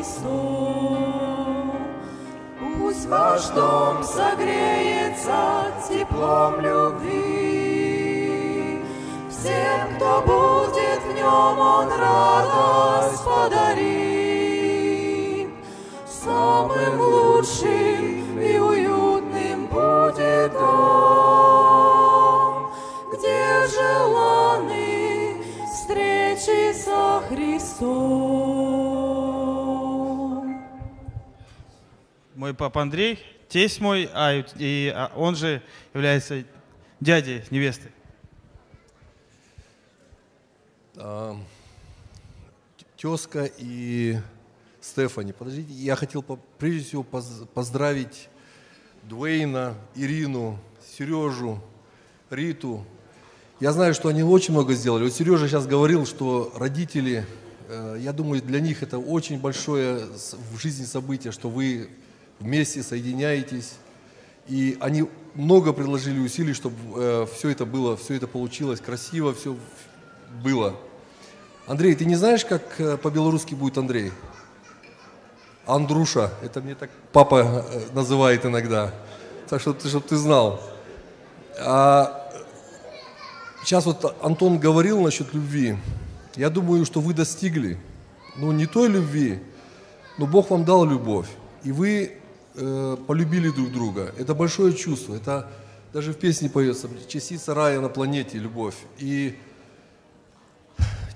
Со Христом. Пусть ваш дом согреется теплом любви. Всем, кто будет в нем, он радость подарит. Самым лучшим и уютным будет дом, где желаны встречи со Христом. Мой папа Андрей, тесть мой, а, и- а, он же является дядей невесты. А, Тезка и Стефани, подождите, я хотел прежде всего поз- поздравить Дуэйна, Ирину, Сережу, Риту. Я знаю, что они очень много сделали. Вот Сережа сейчас говорил, что родители, э, я думаю, для них это очень большое в жизни событие, что вы вместе соединяетесь. И они много приложили усилий, чтобы все это было, все это получилось красиво, все было. Андрей, ты не знаешь, как э, по-белорусски будет Андрей? Андруша. Это мне так папа э, называет иногда. Так что, ты- чтоб ты знал. А, сейчас вот Антон говорил насчет любви. Я думаю, что вы достигли, ну, не той любви, но Бог вам дал любовь. И вы э, полюбили друг друга. Это большое чувство. Это даже в песне поется «Частица рая на планете, любовь». И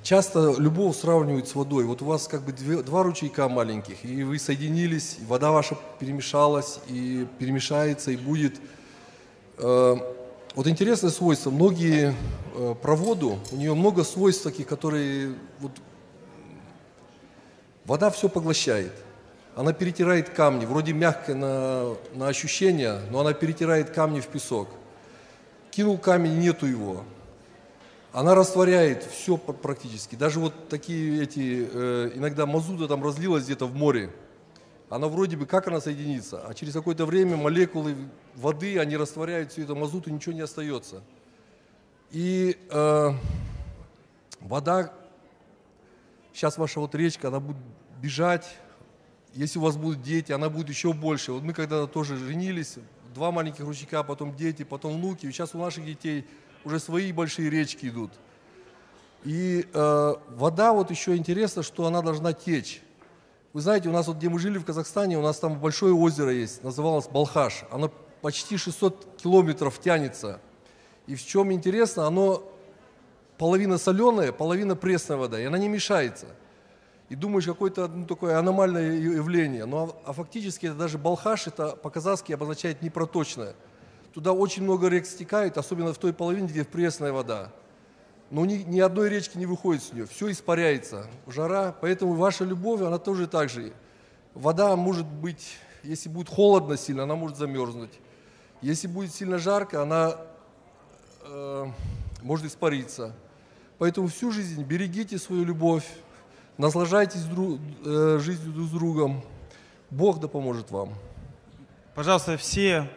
часто любовь сравнивают с водой. Вот у вас как бы две- два ручейка маленьких, и вы соединились, и вода ваша перемешалась, и перемешается, и будет. Э, вот интересное свойство. Многие э, про воду, у нее много свойств таких, которые вот, вода все поглощает. Она перетирает камни, вроде мягкая на, на ощущение, но она перетирает камни в песок. Кинул камень, нету его. Она растворяет все практически. Даже вот такие эти, э, иногда мазута там разлилась где-то в море. Она вроде бы, как она соединится? А через какое-то время молекулы воды, они растворяют всю эту мазуту, ничего не остается. И э, вода, сейчас ваша вот речка, она будет бежать, если у вас будут дети, она будет еще больше. Вот мы когда тоже женились, два маленьких ручейка, потом дети, потом внуки. Сейчас у наших детей уже свои большие речки идут. И э, вода, вот еще интересно, что она должна течь. Вы знаете, у нас вот, где мы жили в Казахстане, у нас там большое озеро есть, называлось Балхаш. Оно почти 600 километров тянется. И в чем интересно, оно половина соленая, половина пресная вода, и она не мешается. И думаешь, какое-то ну, такое аномальное явление. Но а фактически это даже Балхаш, это по-казахски обозначает непроточное. Туда очень много рек стекает, особенно в той половине, где пресная вода. но ни, ни одной речки не выходит с нее, все испаряется, жара, поэтому ваша любовь, она тоже так же. Вода может быть, если будет холодно сильно, она может замерзнуть. Если будет сильно жарко, она э, может испариться. Поэтому всю жизнь берегите свою любовь, наслаждайтесь друг, э, жизнью друг с другом. Бог да поможет вам. Пожалуйста, все,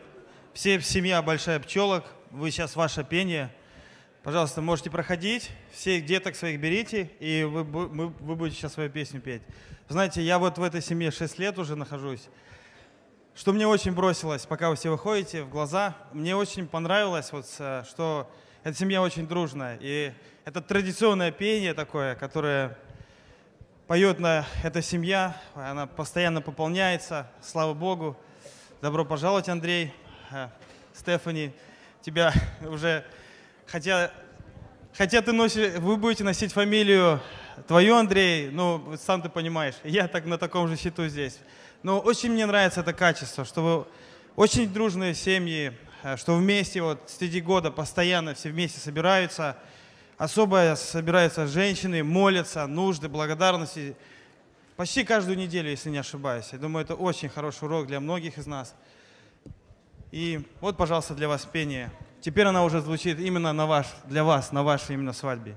все семья Большая Пчелок, вы сейчас ваше пение. Пожалуйста, можете проходить, всех деток своих берите, и вы, мы- вы будете сейчас свою песню петь. Знаете, я вот в этой семье 6 лет уже нахожусь. Что мне очень бросилось, пока вы все выходите в глаза, мне очень понравилось, вот, что эта семья очень дружная. И это традиционное пение такое, которое поет на эта семья, она постоянно пополняется, слава Богу. Добро пожаловать, Андрей, Э, Стефани, тебя уже, хотя, хотя ты носишь, вы будете носить фамилию твою, Андрей, ну, сам ты понимаешь, я так на таком же счету здесь. Но очень мне нравится это качество, что вы очень дружные семьи, э, что вместе вот среди года постоянно все вместе собираются, особо собираются женщины, молятся, нужды, благодарности. Почти каждую неделю, если не ошибаюсь. Я думаю, это очень хороший урок для многих из нас. И вот, пожалуйста, для вас пение. Теперь она уже звучит именно на ваш, для вас, на вашей именно свадьбе.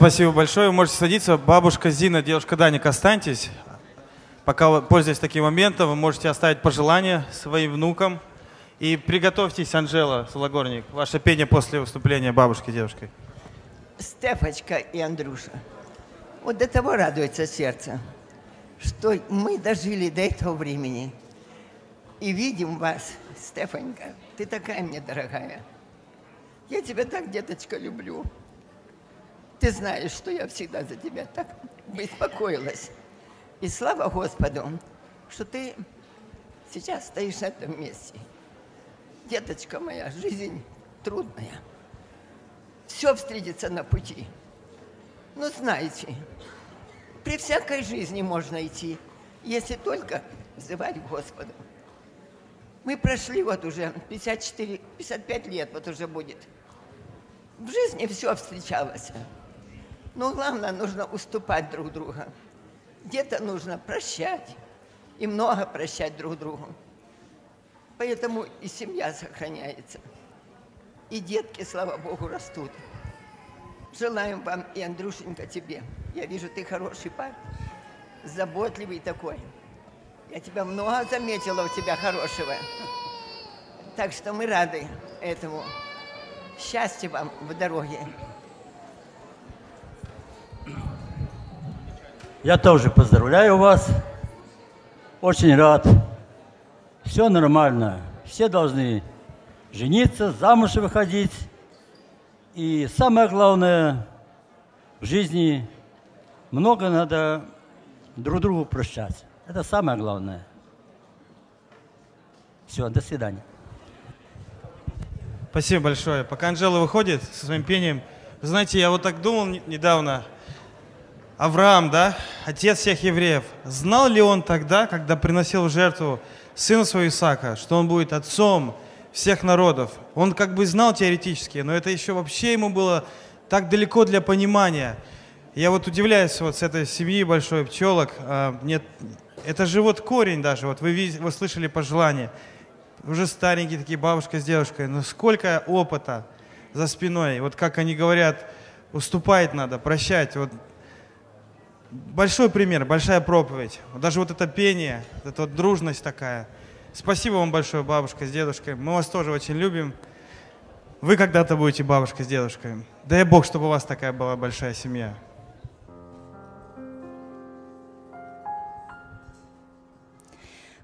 Спасибо большое. Вы можете садиться. Бабушка Зина, девушка Даник, останьтесь. Пока пользуясь таким моментом, вы можете оставить пожелания своим внукам. И приготовьтесь, Анжела Сологорник, ваше пение после выступления бабушки девушкой. Стефочка и Андрюша, вот до того радуется сердце, что мы дожили до этого времени. И видим вас, Стефанька, ты такая мне дорогая. Я тебя так, деточка, люблю. Ты знаешь, что я всегда за тебя так беспокоилась. И слава Господу, что ты сейчас стоишь на этом месте. Деточка моя, жизнь трудная. Все встретится на пути. Ну, знаете, при всякой жизни можно идти, если только взывать Господу. Мы прошли вот уже 54, 55 лет, вот уже будет. В жизни все встречалось. Но главное, нужно уступать друг другу. Где-то нужно прощать и много прощать друг другу. Поэтому и семья сохраняется. И детки, слава Богу, растут. Желаем вам и Андрюшенька тебе. Я вижу, ты хороший парень, заботливый такой. Я тебя много заметила у тебя хорошего. Так что мы рады этому. Счастья вам в дороге. Я тоже поздравляю вас. Очень рад. Все нормально. Все должны жениться, замуж выходить. И самое главное, в жизни много надо друг другу прощать. Это самое главное. Все, до свидания. Спасибо большое. Пока Анжела выходит со своим пением, знаете, я вот так думал недавно, Авраам, да, отец всех евреев, знал ли он тогда, когда приносил в жертву сына своего Исаака, что он будет отцом всех народов? Он как бы знал теоретически, но это еще вообще ему было так далеко для понимания. Я вот удивляюсь вот с этой семьи большой пчелок. А, Нет, это же вот корень даже. Вот вы, вы слышали пожелания. Уже старенькие такие бабушка с девушкой. Но сколько опыта за спиной. Вот как они говорят, уступать надо, прощать. Вот большой пример, большая проповедь. Даже вот это пение, эта вот дружность такая. Спасибо вам большое, бабушка с дедушкой. Мы вас тоже очень любим. Вы когда-то будете бабушкой с дедушкой. Дай Бог, чтобы у вас такая была большая семья.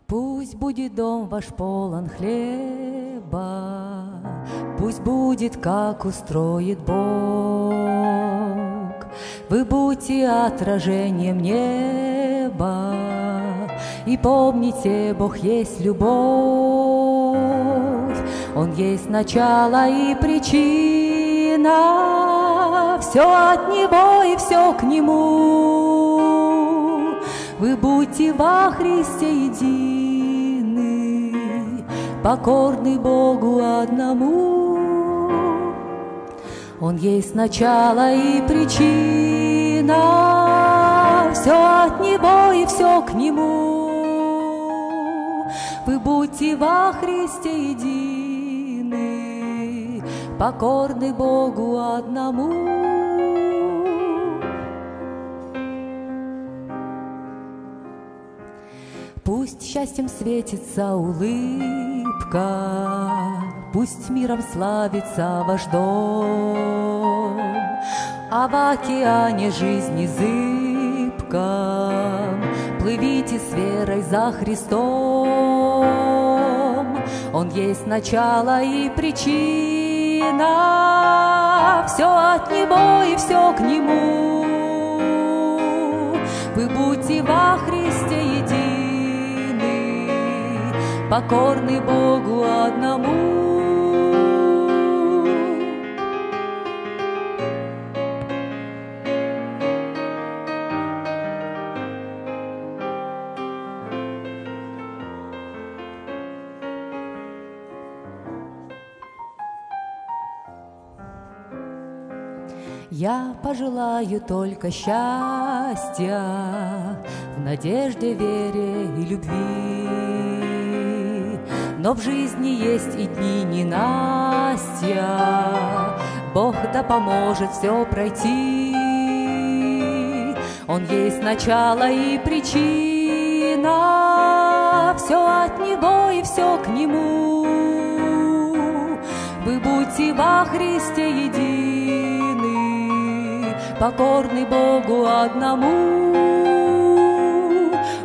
Пусть будет дом ваш полон хлеба, Пусть будет, как устроит Бог. Вы будьте отражением неба, И помните, Бог есть любовь. Он есть начало и причина, Все от Него и все к Нему. Вы будьте во Христе едины, покорны Богу одному. Он есть начало и причина, все от Него и все к Нему. Вы будьте во Христе едины, покорны Богу одному. Пусть счастьем светится улыбка, Пусть миром славится ваш дом, А в океане жизни зыбком Плывите с верой за Христом. Он есть начало и причина, Все от Него и все к Нему. Вы будьте во Христе покорны Богу одному. Я пожелаю только счастья В надежде, вере и любви. Но в жизни есть и дни ненастья, Бог да поможет все пройти. Он есть начало и причина, Все от Него и все к Нему. Вы будьте во Христе едины, покорны Богу одному.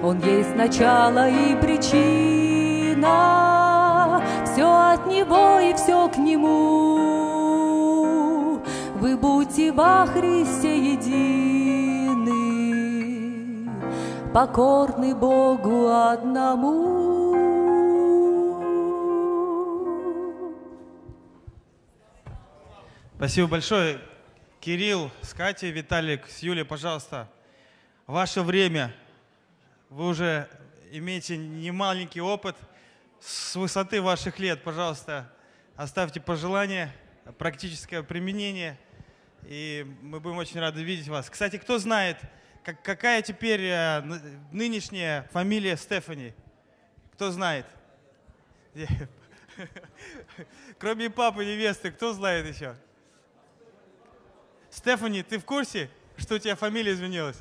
Он есть начало и причина, все от Него и все к Нему. Вы будьте во Христе едины, покорны Богу одному. Спасибо большое. Кирилл, с Катей, Виталик, с Юлей, пожалуйста, ваше время. Вы уже имеете немаленький опыт. С высоты ваших лет, пожалуйста, оставьте пожелания, практическое применение. И мы будем очень рады видеть вас. Кстати, кто знает, как, какая теперь э, нынешняя фамилия Стефани? Кто знает? Кроме папы невесты, кто знает еще? Стефани, ты в курсе, что у тебя фамилия изменилась?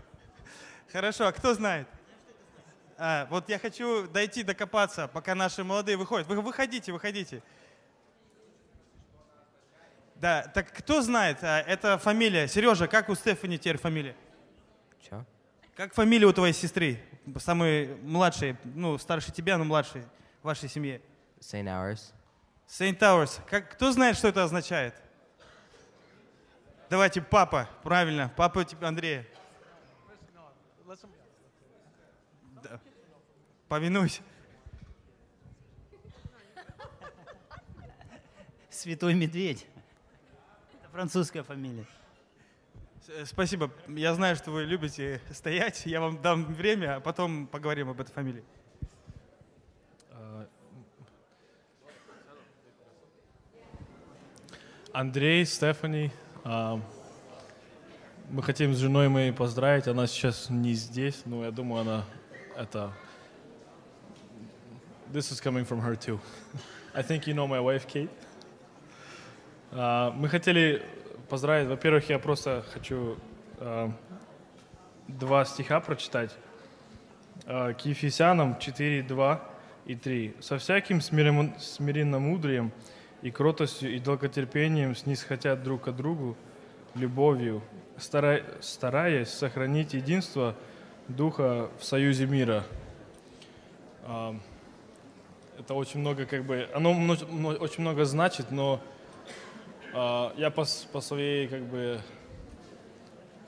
Хорошо, а кто знает? А, вот я хочу дойти, докопаться, пока наши молодые выходят. Вы выходите, выходите. Да, так кто знает, а, это фамилия. Сережа, как у Стефани теперь фамилия? Чё? Как фамилия у твоей сестры? Самой младшей, ну, старше тебя, но младшей в вашей семье. St. Hours. St. Towers. Как, кто знает, что это означает? Давайте, папа, правильно. Папа Андрея. Повинуйся. Святой Медведь. Это французская фамилия. С- Спасибо. Я знаю, что вы любите стоять. Я вам дам время, а потом поговорим об этой фамилии. А, Андрей, Стефани, а, мы хотим с женой моей поздравить. Она сейчас не здесь, но я думаю, она это... This is coming from her too. I think you know my wife, Kate. А, мы хотели поздравить. Во-первых, я просто хочу а, два стиха прочитать. А, К Ефесянам 4, 2 и 3. «Со всяким смиренно- смиренномудрием и кротостью и долготерпением снисхотят друг к другу любовью, стара- стараясь сохранить единство Духа в союзе мира». А, Это очень много, как бы, оно очень много значит, но а, я по, по своей, как бы,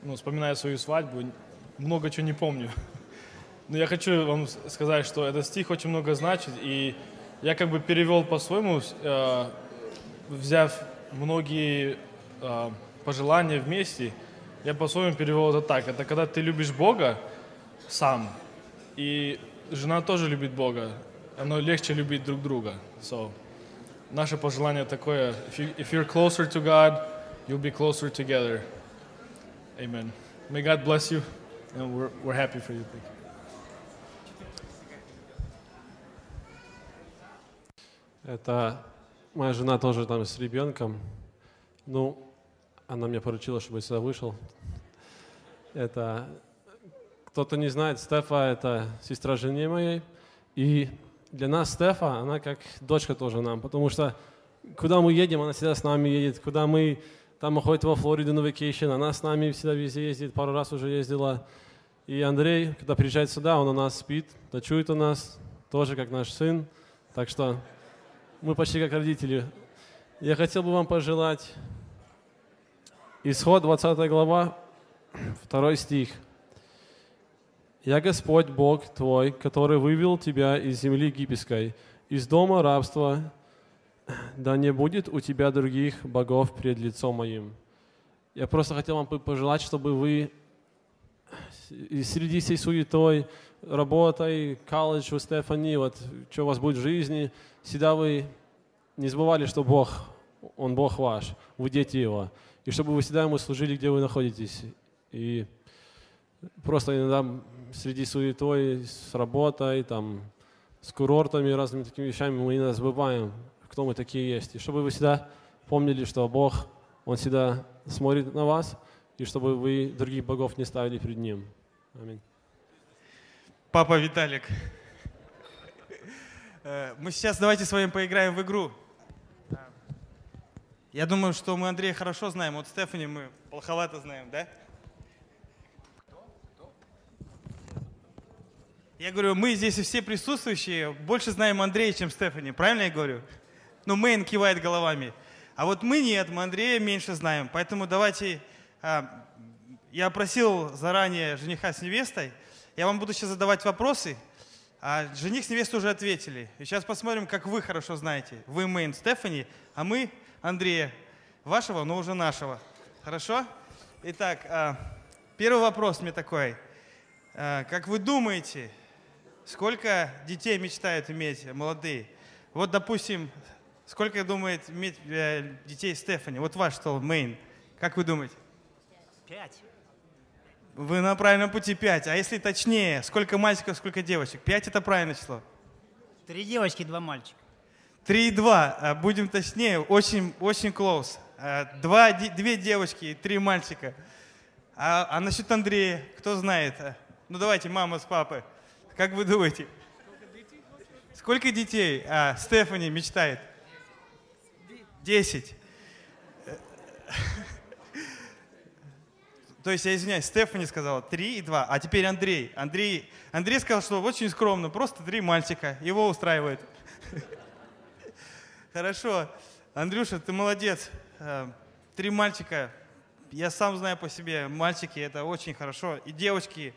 ну, вспоминая свою свадьбу, много чего не помню. Но я хочу вам сказать, что этот стих очень много значит, и я как бы перевел по-своему, э, взяв многие э, пожелания вместе, я по-своему перевел это так. Это когда ты любишь Бога сам, и жена тоже любит Бога, оно легче любить друг друга. So, наше пожелание такое, if, you, if you're closer to God, you'll be closer together. Amen. May God bless you, and we're, we're happy for you. Thank you. Это моя жена тоже там с ребенком. Ну, она мне поручила, чтобы я сюда вышел. Это кто-то не знает, Стефа это сестра жены моей. И для нас Стефа, она как дочка тоже нам, потому что куда мы едем, она всегда с нами едет. Куда мы там уходим во Флориду на vacation, она с нами всегда везде ездит, пару раз уже ездила. И Андрей, когда приезжает сюда, он у нас спит, ночует у нас, тоже как наш сын. Так что мы почти как родители. Я хотел бы вам пожелать Исход 20 глава, 2 стих. «Я Господь Бог твой, который вывел тебя из земли египетской, из дома рабства, да не будет у тебя других богов перед лицом моим». Я просто хотел вам пожелать, чтобы вы и среди всей суетой, работой, колледж у Стефани, вот что у вас будет в жизни, всегда вы не забывали, что Бог, Он Бог ваш, вы дети Его. И чтобы вы всегда Ему служили, где вы находитесь. И просто иногда среди суетой, с работой, там, с курортами, разными такими вещами мы иногда забываем, кто мы такие есть. И чтобы вы всегда помнили, что Бог, Он всегда смотрит на вас, и чтобы вы других богов не ставили перед Ним. Аминь. Папа Виталик. Э, Мы сейчас давайте с вами поиграем в игру. Я думаю, что мы Андрея хорошо знаем. Вот Стефани мы плоховато знаем, да? Я говорю, мы здесь и все присутствующие больше знаем Андрея, чем Стефани. Правильно я говорю? Ну, Мэйн кивает головами. А вот мы нет, мы Андрея меньше знаем. Поэтому давайте... а, я просил заранее жениха с невестой. Я вам буду сейчас задавать вопросы. А жених с невестой уже ответили. И сейчас посмотрим, как вы хорошо знаете. Вы Мэйн Стефани, а мы Андрея. Вашего, но уже нашего. Хорошо? Итак, а, первый вопрос мне такой. А, Как вы думаете, сколько детей мечтают иметь молодые? Вот, допустим, сколько думает иметь э, детей Стефани? Вот ваш стол, Мейн. Как вы думаете? Пять. Вы на правильном пути 5. А если точнее, сколько мальчиков, сколько девочек? 5 это правильное число. Три девочки, два мальчика. 3 и 2. Будем точнее, очень, очень close. А, Два, две девочки и три мальчика. А, а насчет Андрея, кто знает? А, Ну давайте, мама с папой. Как вы думаете? Сколько детей а, Стефани мечтает? Десять. То есть, я извиняюсь, Стефани сказала 3 и 2, а теперь Андрей. Андрей, Андрей сказал, что очень скромно, просто три мальчика, его устраивает. Хорошо. Андрюша, ты молодец. Э, Три мальчика. Я сам знаю по себе, мальчики это очень хорошо. И девочки.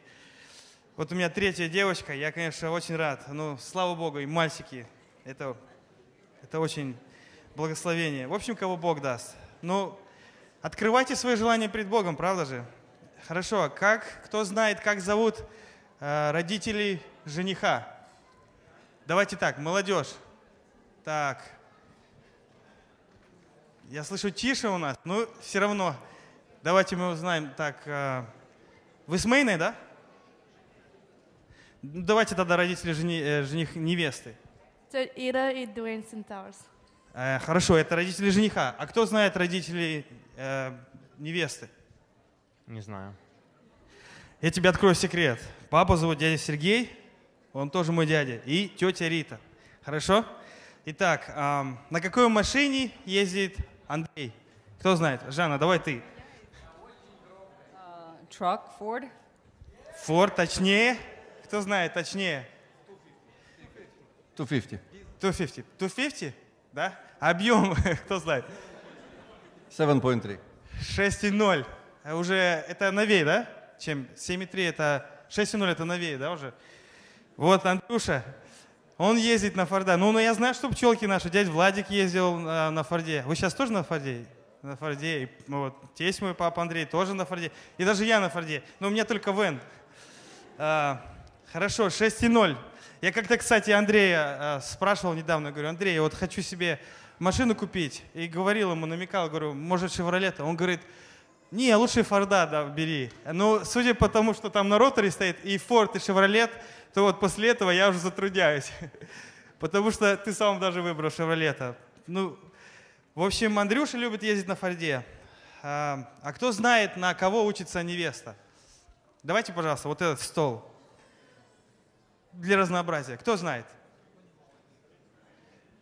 Вот у меня третья девочка, я, конечно, очень рад. Ну, слава Богу, и мальчики. Это, это очень благословение. В общем, кого Бог даст. Ну, открывайте свои желания перед Богом, правда же? Хорошо. Как, кто знает, как зовут э, родителей жениха? Давайте так, молодежь. Так. Я слышу тише у нас, но все равно. Давайте мы узнаем. Так, э, вы с Мейной, да? Ну, Давайте тогда родители жени, э, жених невесты. Это Ира и Дуэйн Сентаурс. Э, хорошо, это родители жениха. А кто знает родителей э, невесты? Не знаю. Я тебе открою секрет. Папа зовут дядя Сергей, он тоже мой дядя, и тетя Рита. Хорошо? Итак, ам, на какой машине ездит Андрей? Кто знает? Жанна, давай ты. Truck, Ford. Форд, точнее. Кто знает, точнее? 250. 250. 250? Да? Объем, кто знает? 7.3. 6,0. А Уже это новее, да? Чем 7,3 это... 6,0 это новее, да, уже? Вот, Андрюша, он ездит на Форда. Ну, ну я знаю, что пчелки наши. Дядь Владик ездил на, на Форде. Вы сейчас тоже на Форде? На Форде. И, ну, вот, тесть мой папа Андрей тоже на Форде. И даже я на Форде. Но у меня только Вен. А, хорошо, 6,0. Я как-то, кстати, Андрея а, спрашивал недавно, говорю, Андрей, я вот хочу себе машину купить. И говорил ему, намекал, говорю, может, Шевролета? Он говорит, не, лучше Форда да, бери. Ну, судя по тому, что там на роторе стоит и Форд, и Шевролет, то вот после этого я уже затрудняюсь. Потому что ты сам даже выбрал Шевролета. Ну, в общем, Андрюша любит ездить на Форде. А, а кто знает, на кого учится невеста? Давайте, пожалуйста, вот этот стол. Для разнообразия. Кто знает?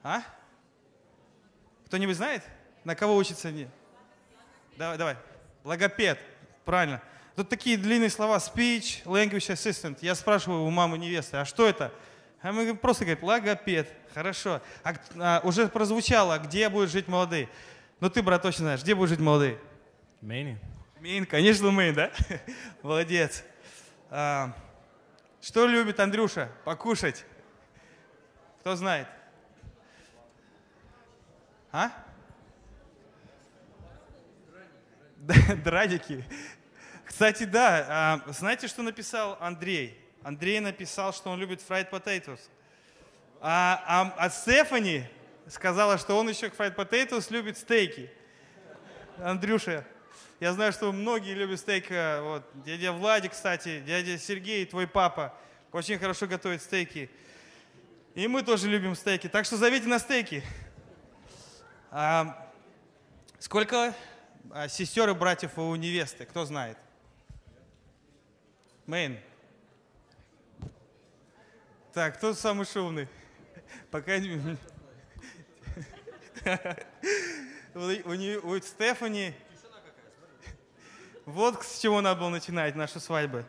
А? Кто-нибудь знает? На кого учится? не- Давай, давай. Логопед. Правильно. Тут такие длинные слова. Speech, language assistant. Я спрашиваю у мамы невесты, а что это? А мы говорим, просто говорит, логопед. Хорошо. А, а, уже прозвучало, где будут жить молодые. Ну ты, брат, точно знаешь, где будут жить молодые? Мейни. Мейн, конечно, Мейн, да? Молодец. А, что любит Андрюша? Покушать. Кто знает? А? Д- Драдики. Кстати, да, а, знаете, что написал Андрей? Андрей написал, что он любит fried potatoes. А, а, а Стефани сказала, что он еще к fried potatoes любит стейки. Андрюша, я знаю, что многие любят стейк. э, Вот, дядя Владик, кстати, дядя Сергей, твой папа, очень хорошо готовит стейки. И мы тоже любим стейки. Так что зовите на стейки. А, сколько а, сестер и братьев у невесты? Кто знает? Мэйн. Так, кто самый шумный? Пока не... У, Стефани... Вот с чего надо было начинать нашу свадьбу.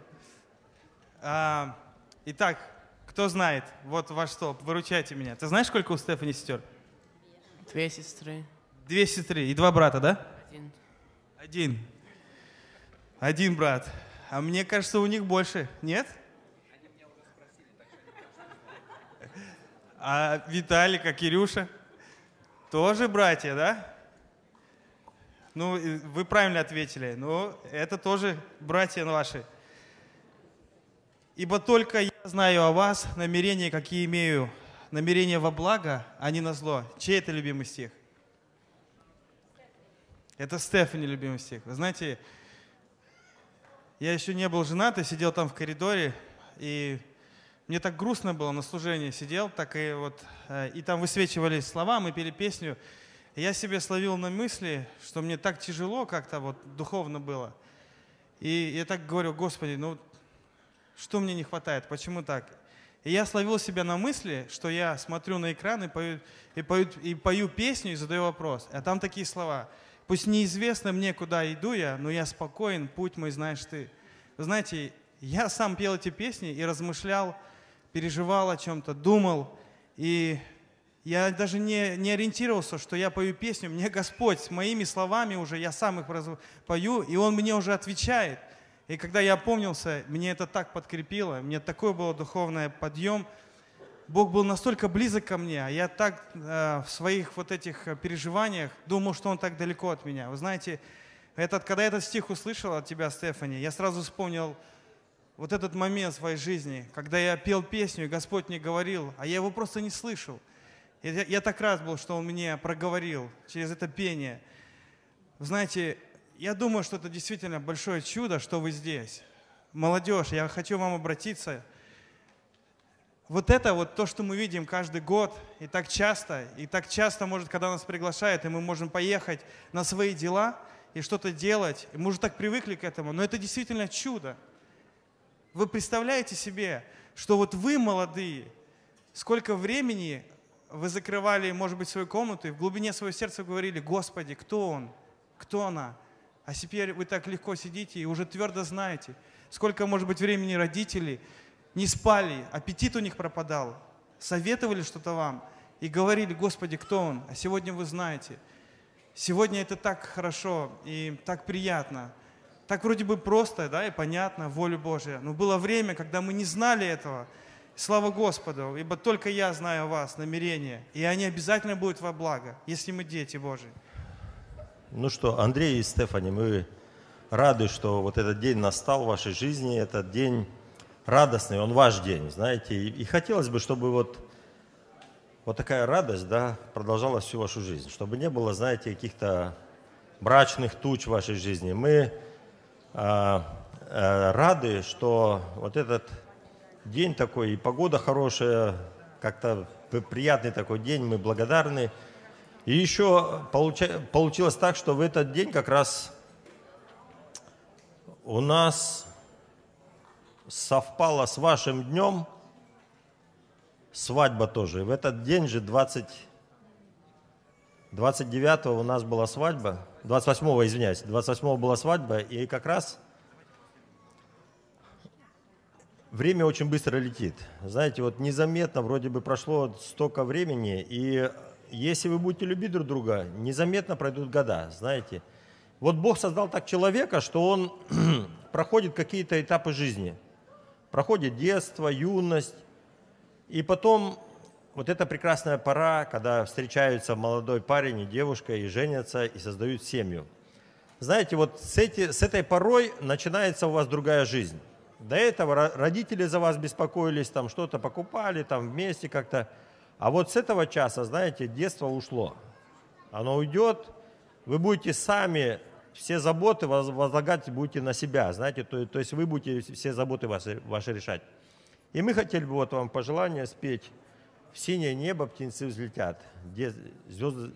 А, итак, кто знает? Вот ваш стоп, выручайте меня. Ты знаешь, сколько у Стефани сестер? Две сестры. Две сестры и два брата, да? Один. Один. Один брат. А мне кажется, у них больше. Нет? А Виталик, а Кирюша? Тоже братья, да? Ну, вы правильно ответили. Но это тоже братья ваши. Ибо только я знаю о вас намерения, какие имею. Намерения во благо, а не на зло. Чей это любимый стих? Это Стефани любимый стих. Вы знаете, я еще не был женат, и сидел там в коридоре, и мне так грустно было на служении. Сидел, так и вот, э, и там высвечивались слова, мы пели песню. Я себе словил на мысли, что мне так тяжело как-то вот духовно было. И я так говорю, Господи, ну что мне не хватает, почему так? И я словил себя на мысли, что я смотрю на экран и пою, и пою, и пою песню и задаю вопрос. А там такие слова. Пусть неизвестно мне, куда иду я, но я спокоен, путь мой знаешь ты. Знаете, я сам пел эти песни и размышлял, переживал о чем-то, думал. И я даже не, не ориентировался, что я пою песню. Мне Господь с моими словами уже, я сам их пою, и Он мне уже отвечает – и когда я опомнился, мне это так подкрепило, мне такой был духовный подъем. Бог был настолько близок ко мне, а я так э, в своих вот этих э, переживаниях думал, что Он так далеко от меня. Вы знаете, этот, когда этот стих услышал от тебя, Стефани, я сразу вспомнил вот этот момент в своей жизни, когда я пел песню, и Господь мне говорил, а я его просто не слышал. Я, я так рад был, что Он мне проговорил через это пение. Знаете, я думаю, что это действительно большое чудо, что вы здесь. Молодежь, я хочу вам обратиться. Вот это вот то, что мы видим каждый год, и так часто, и так часто, может, когда нас приглашают, и мы можем поехать на свои дела и что-то делать, и мы уже так привыкли к этому, но это действительно чудо. Вы представляете себе, что вот вы молодые, сколько времени вы закрывали, может быть, свою комнату и в глубине своего сердца говорили, Господи, кто он? Кто она? А теперь вы так легко сидите и уже твердо знаете, сколько, может быть, времени родители не спали, аппетит у них пропадал, советовали что-то вам и говорили, Господи, кто он? А сегодня вы знаете. Сегодня это так хорошо и так приятно. Так вроде бы просто, да, и понятно, волю Божия. Но было время, когда мы не знали этого. Слава Господу, ибо только я знаю вас, намерения, и они обязательно будут во благо, если мы дети Божии. Ну что, Андрей и Стефани, мы рады, что вот этот день настал в вашей жизни, этот день радостный, он ваш день, знаете, и, и хотелось бы, чтобы вот, вот такая радость, да, продолжалась всю вашу жизнь, чтобы не было, знаете, каких-то брачных туч в вашей жизни. Мы а, а, рады, что вот этот день такой, и погода хорошая, как-то приятный такой день, мы благодарны и еще получилось так, что в этот день как раз у нас совпало с вашим днем свадьба тоже. В этот день же 20, 29 у нас была свадьба, 28 извиняюсь, 28 была свадьба, и как раз время очень быстро летит. Знаете, вот незаметно вроде бы прошло столько времени, и если вы будете любить друг друга, незаметно пройдут года, знаете. Вот Бог создал так человека, что он проходит какие-то этапы жизни. Проходит детство, юность, и потом вот эта прекрасная пора, когда встречаются молодой парень и девушка, и женятся, и создают семью. Знаете, вот с, эти, с этой порой начинается у вас другая жизнь. До этого родители за вас беспокоились, там что-то покупали, там вместе как-то. А вот с этого часа, знаете, детство ушло. Оно уйдет, вы будете сами все заботы возлагать будете на себя, знаете, то, то есть вы будете все заботы ваши, ваши решать. И мы хотели бы вот вам пожелание спеть «В синее небо птенцы взлетят, звезд,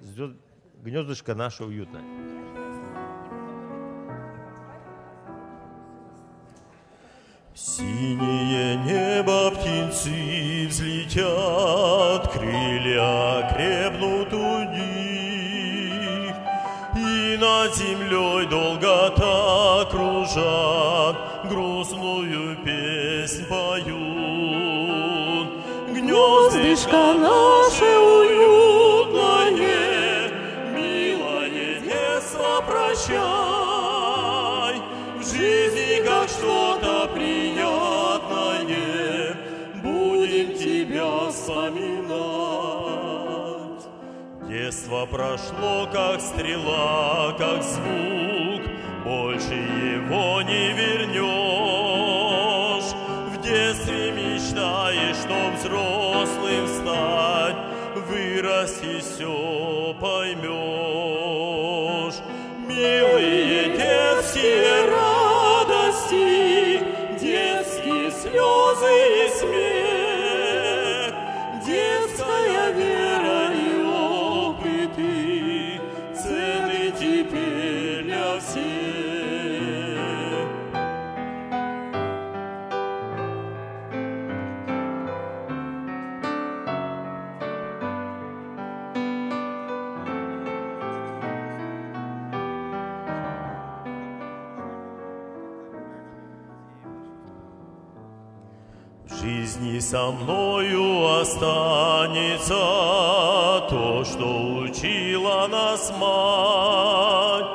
звезд, гнездышко наше уютное». Синее небо птенцы взлетят, Крылья крепнут у них, И над землей долго так кружат, Грустную песнь поют. Гнездышко наше Детство прошло, как стрела, как звук, Больше его не вернешь. В детстве мечтаешь, что взрослым стать, Вырасти все поймешь. Милые со мною останется то, что учила нас мать.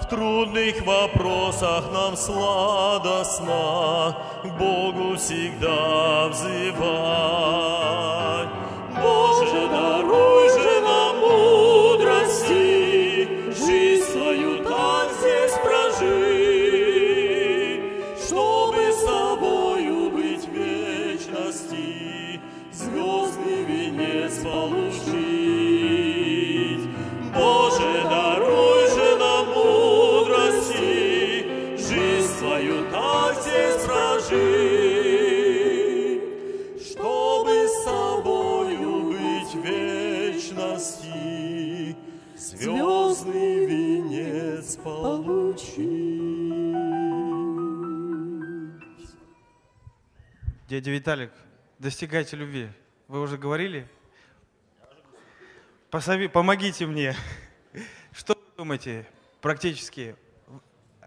В трудных вопросах нам сладостно к Богу всегда взывать. Дядя Виталик, достигайте любви. Вы уже говорили? Посови- помогите мне. Что вы думаете практически?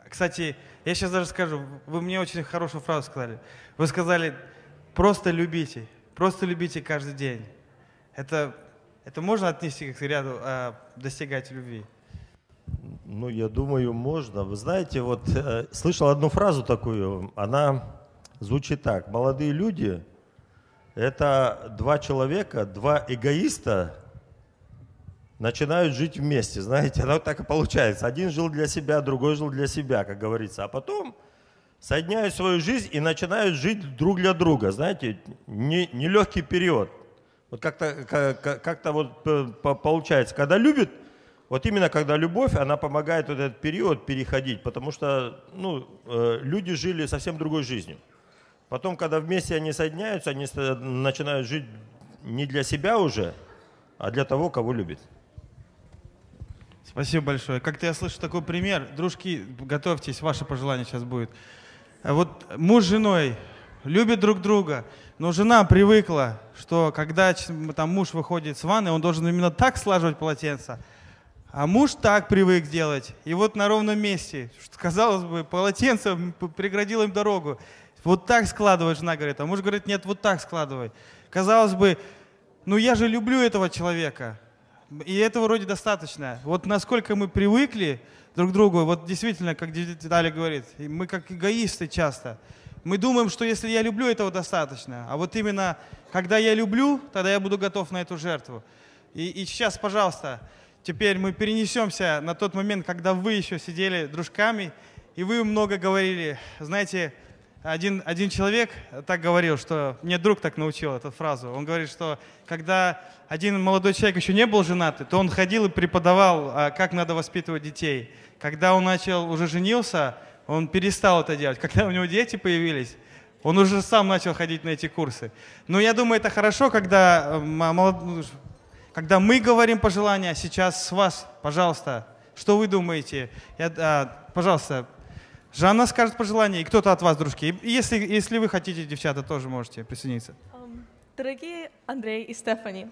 Кстати, я сейчас даже скажу, вы мне очень хорошую фразу сказали. Вы сказали, просто любите, просто любите каждый день. Это, это можно отнести к ряду а, достигать любви? Ну, я думаю, можно. Вы знаете, вот э, слышал одну фразу такую, она звучит так. Молодые люди – это два человека, два эгоиста начинают жить вместе. Знаете, оно так и получается. Один жил для себя, другой жил для себя, как говорится. А потом соединяют свою жизнь и начинают жить друг для друга. Знаете, не- нелегкий период. Вот как-то как- как-то вот по- получается. Когда любят, вот именно когда любовь, она помогает вот этот период переходить, потому что ну, э, люди жили совсем другой жизнью. Потом, когда вместе они соединяются, они начинают жить не для себя уже, а для того, кого любят. Спасибо большое. Как-то я слышу такой пример. Дружки, готовьтесь, ваше пожелание сейчас будет. А Вот муж с женой любят друг друга, но жена привыкла, что когда там муж выходит с ванны, он должен именно так слаживать полотенце, а муж так привык делать. И вот на ровном месте, казалось бы, полотенце преградило им дорогу. Вот так складывай, жена говорит. А муж говорит, нет, вот так складывай. Казалось бы, ну я же люблю этого человека. И этого вроде достаточно. Вот насколько мы привыкли друг к другу, вот действительно, как Виталий говорит, мы как эгоисты часто. Мы думаем, что если я люблю, этого достаточно. А вот именно, когда я люблю, тогда я буду готов на эту жертву. И, и сейчас, пожалуйста, теперь мы перенесемся на тот момент, когда вы еще сидели дружками, и вы много говорили. Знаете, один, один человек так говорил, что мне друг так научил эту фразу. Он говорит, что когда один молодой человек еще не был женат, то он ходил и преподавал, а, как надо воспитывать детей. Когда он начал, уже женился, он перестал это делать. Когда у него дети появились, он уже сам начал ходить на эти курсы. Но я думаю, это хорошо, когда, молод- ну, когда мы говорим пожелания, а сейчас с вас, пожалуйста, что вы думаете? Я, а, пожалуйста, Жанна скажет пожелание, и кто-то от вас, дружки. Если, если вы хотите, девчата, тоже можете присоединиться. Дорогие Андрей и Стефани,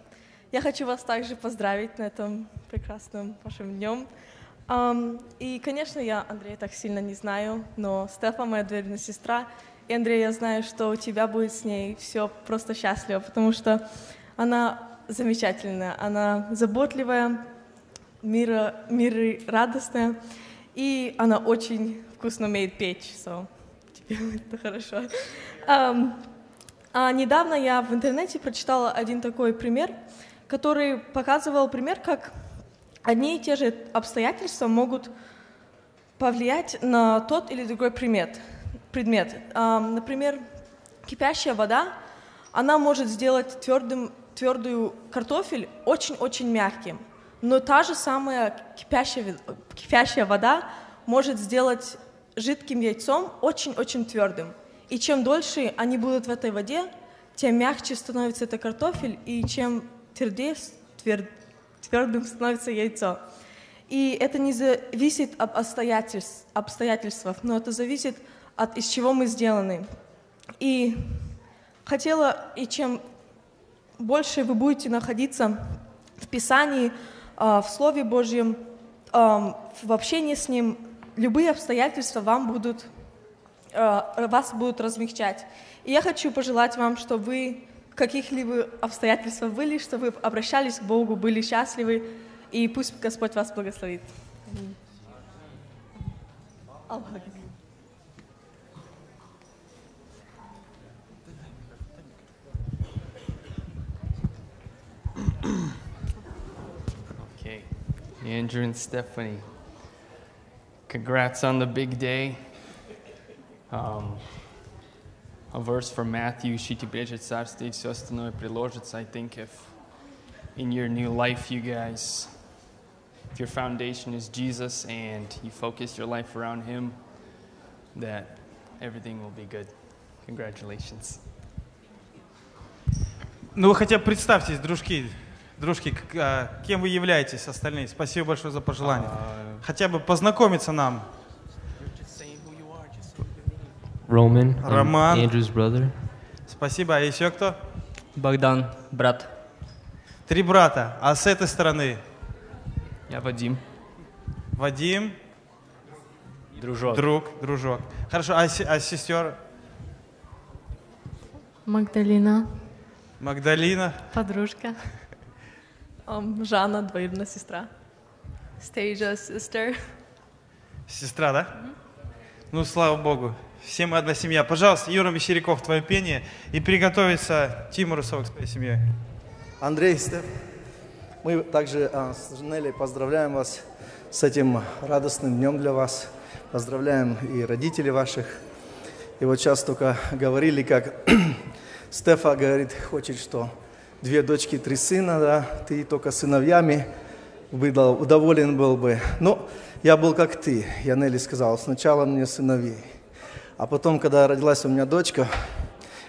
я хочу вас также поздравить на этом прекрасном вашем днем. Ам, и, конечно, я Андрея так сильно не знаю, но Стефа моя двоюродная сестра, и Андрей, я знаю, что у тебя будет с ней все просто счастливо, потому что она замечательная, она заботливая, мира, мира радостная, и она очень вкусно умеет печь, so, тебе это хорошо. Ам, а недавно я в интернете прочитала один такой пример, который показывал пример, как одни и те же обстоятельства могут повлиять на тот или другой предмет. предмет. Ам, Например, кипящая вода, она может сделать твердым, твердую картофель очень-очень мягким. Но та же самая кипящая, кипящая вода может сделать жидким яйцом очень-очень твердым. И чем дольше они будут в этой воде, тем мягче становится этот картофель, и чем твердее, твер- твердым становится яйцо. И это не зависит от обстоятельств, обстоятельств, но это зависит от из чего мы сделаны. И хотела, и чем больше вы будете находиться в Писании, а, в Слове Божьем, в общении с Ним, любые обстоятельства вам будут, а, вас будут размягчать. И я хочу пожелать вам, чтобы вы в каких-либо обстоятельствах были, чтобы вы обращались к Богу, были счастливы, и пусть Господь вас благословит. Аллах. Okay. Andrew and Stephanie, congrats on the big day. Um, a verse from Matthew, «Ищите прежде царствие, и все остальное приложится». I think if in your new life you guys, if your foundation is Jesus and you focus your life around Him, that everything will be good. Congratulations. Ну, вы хотя бы представьтесь, дружки, Дружки, а, кем вы являетесь остальные. Спасибо большое за пожелание. Хотя бы познакомиться нам. Roman. Роман. Andrew's brother. Спасибо. А еще кто? Богдан, брат. Три брата. А с этой стороны? Я Вадим. Вадим. Дружок. Друг, дружок. Хорошо, а, се- а сестер? Магдалина. Магдалина. Подружка. Ам, Жанна, двоюродная сестра. Стейджа, sister. Сестра, да? Ну, слава богу. Все мы одна семья. Пожалуйста, Юра Мещеряков, твое пение. И приготовиться Тимуру Совок с твоей семьей. Андрей, Стеф, мы также а, с Нелли поздравляем вас с этим радостным днем для вас. Поздравляем и родителей ваших. И вот сейчас только говорили, как Стефа говорит, хочет, что две дочки, три сына, да, ты только сыновьями выдал, удоволен был бы. Но я был как ты, я Нелли сказал, сначала мне сыновей, а потом, когда родилась у меня дочка,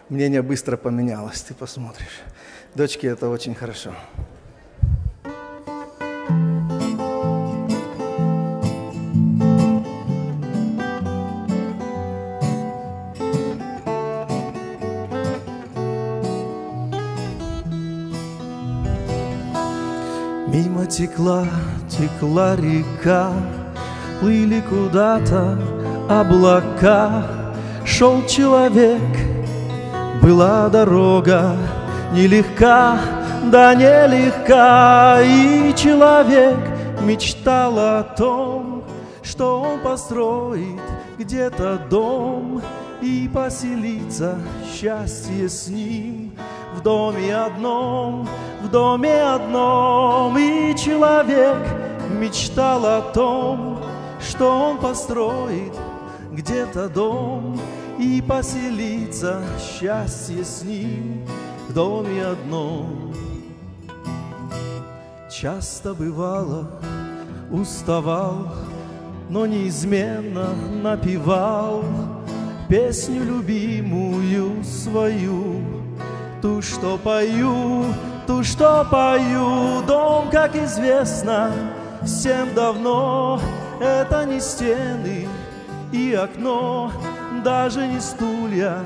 мнение быстро поменялось, ты посмотришь. Дочки это очень хорошо. Мимо текла, текла река, Плыли куда-то облака, Шел человек, была дорога Нелегка, да нелегка, И человек мечтал о том, Что он построит где-то дом И поселится. Счастье с ним В доме одном, в доме одном И человек мечтал о том, что он построит где-то дом и поселится счастье с ним в доме одном. Часто бывало, уставал, но неизменно напевал песню любимую свою, ту, что пою, ту, что пою. Дом, как известно, всем давно это не стены и окно, даже не стулья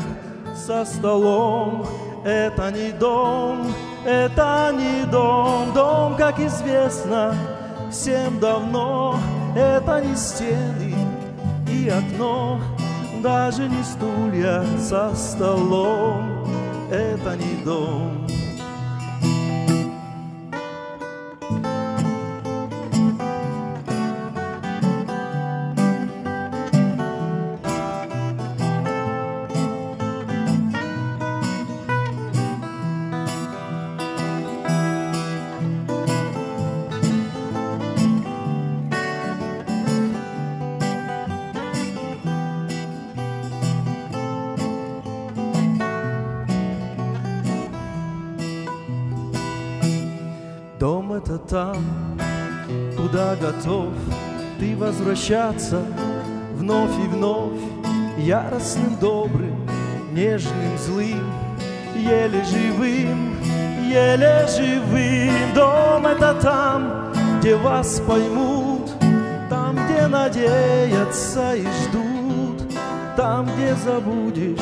со столом. Это не дом, это не дом, дом, как известно, всем давно. Это не стены и окно, даже не стулья со столом. Это не дом. Возвращаться вновь и вновь, яростным, добрым, нежным, злым, еле живым, еле живым. Дом это там, где вас поймут, там, где надеются и ждут, там, где забудешь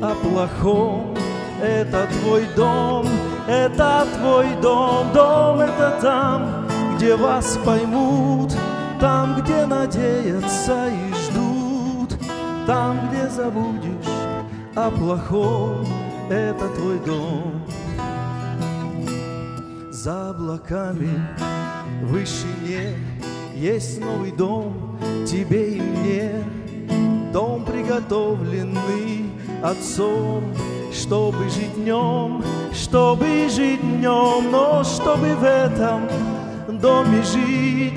о плохом. Это твой дом, это твой дом, дом это там, где вас поймут, там, где надеются и ждут, там, где забудешь о плохом, это твой дом. За облаками в вышине есть новый дом тебе и мне, дом приготовленный Отцом, чтобы жить днем, чтобы жить днем, но чтобы в этом доме жить,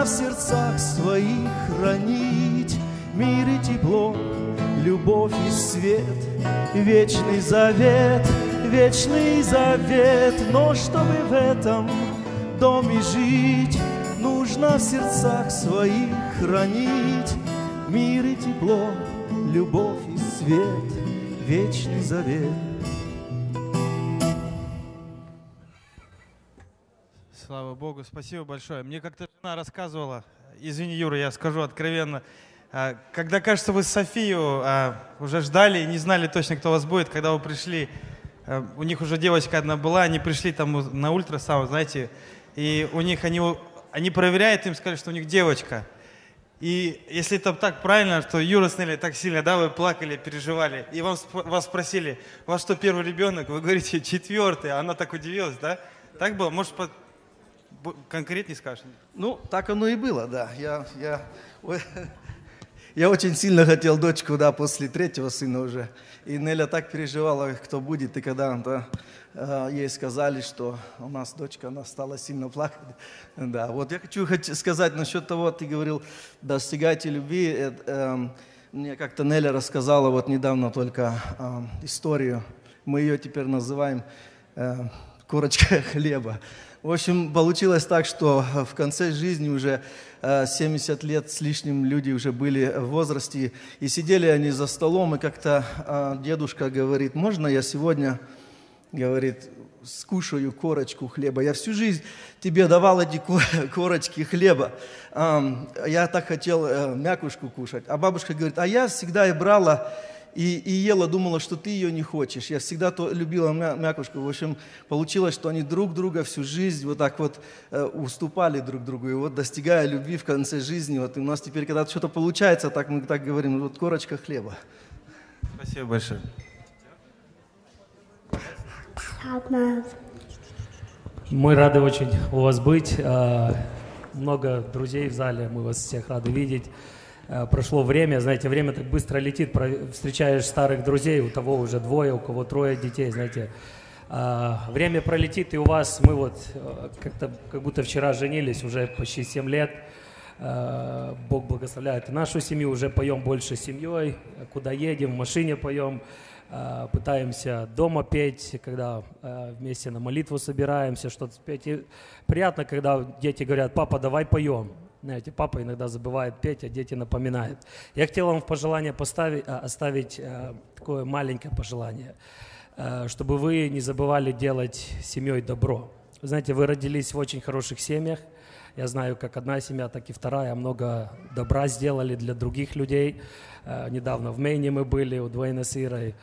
нужно в сердцах своих хранить мир и тепло, любовь и свет, вечный завет, вечный завет, но чтобы в этом доме жить, нужно в сердцах своих хранить мир и тепло, любовь и свет, вечный завет. Слава Богу, спасибо большое. Мне как-то жена рассказывала, извини, Юра, я скажу откровенно, а, когда, кажется, вы Софию а, уже ждали и не знали точно, кто у вас будет, когда вы пришли, а, у них уже девочка одна была, они пришли там на ультрасаунд, знаете, и у них они, они проверяют, им сказали, что у них девочка. И если это так правильно, что Юра с Нелли так сильно, да, вы плакали, переживали, и вам, вас спросили, у вас что, первый ребенок? Вы говорите, четвертый, а она так удивилась, да? Так было? Может, конкретнее скажешь? Ну, так оно и было, да. Я, я, я очень сильно хотел дочку, да, после третьего сына уже. И Неля так переживала, кто будет, и когда да, э, ей сказали, что у нас дочка, она стала сильно плакать. Да, вот я хочу сказать насчет того, ты говорил, достигайте любви. Э, э, мне как-то Неля рассказала вот недавно только э, историю. Мы ее теперь называем э, корочка хлеба. В общем, получилось так, что в конце жизни уже 70 лет с лишним люди уже были в возрасте, и сидели они за столом, и как-то а, дедушка говорит, можно я сегодня, говорит, скушаю корочку хлеба. Я всю жизнь тебе давал эти корочки хлеба. Я так хотел э, мякушку кушать. А бабушка говорит, а я всегда и брала и, и ела, думала, что ты ее не хочешь. Я всегда то, любила мя, мякушку. В общем, получилось, что они друг друга всю жизнь вот так вот э, уступали друг другу. И вот достигая любви в конце жизни, вот у нас теперь, когда что-то получается, так мы так говорим, вот корочка хлеба. Спасибо большое. Мы рады очень у вас быть. Э, много друзей в зале, мы вас всех рады видеть. Э, прошло время, знаете, время так быстро летит, встречаешь старых друзей, у того уже двое, у кого трое детей, знаете. А, время пролетит, и у вас, мы вот э, как-то, как будто вчера женились, уже почти 7 лет. Э, Бог благословляет нашу семью, уже поем больше семьей, куда едем, в машине поем, пытаемся дома петь, когда вместе на молитву собираемся, что-то спеть. И приятно, когда дети говорят, папа, давай поем. Знаете, папа иногда забывает петь, а дети напоминают. Я хотел вам в пожелание поставить, а, оставить э, такое маленькое пожелание, э, чтобы вы не забывали делать семьей добро. Вы знаете, вы родились в очень хороших семьях. Я знаю, как одна семья, так и вторая много добра сделали для других людей. Недавно в Мэйне мы были, у Дуэйна с Ирой.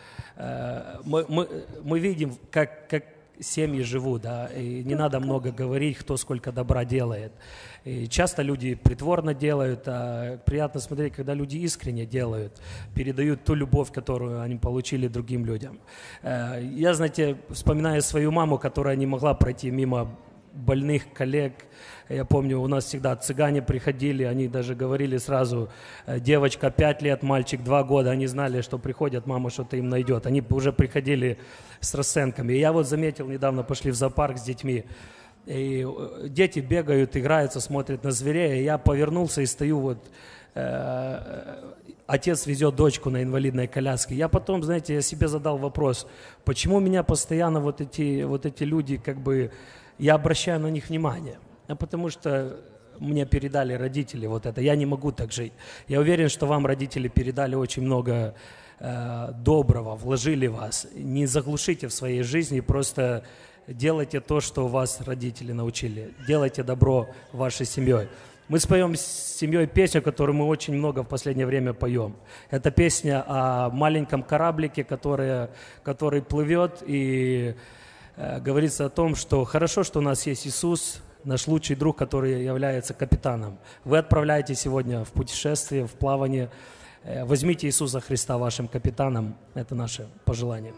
Мы, мы, мы видим, как, как семьи живут, да, и не надо много говорить, кто сколько добра делает. И часто люди притворно делают, а приятно смотреть, когда люди искренне делают, передают ту любовь, которую они получили другим людям. Э, я, знаете, вспоминаю свою маму, которая не могла пройти мимо больных коллег. Я помню, у нас всегда цыгане приходили, они даже говорили сразу, «Э, девочка 5 лет, мальчик 2 года, они знали, что приходят, мама что-то им найдет. Они уже приходили с расценками. И я вот заметил, недавно пошли в зоопарк с детьми, и э, дети бегают, играются, смотрят на зверей, я повернулся и стою вот, э, отец везет дочку на инвалидной коляске. Я потом, знаете, я себе задал вопрос, почему меня постоянно вот эти, вот эти люди как бы я обращаю на них внимание. А потому что мне передали родители вот это. Я не могу так жить. Я уверен, что вам родители передали очень много э, доброго, вложили вас. Не заглушите в своей жизни, просто делайте то, что вас родители научили. Делайте добро вашей семьей. Мы споем с семьей песню, которую мы очень много в последнее время поем. Это песня о маленьком кораблике, который, который плывет и э, говорится о том, что хорошо, что у нас есть Иисус, наш лучший друг, который является капитаном. Вы отправляетесь сегодня в путешествие, в плавание. Э, Возьмите Иисуса Христа вашим капитаном. Это наше пожелание.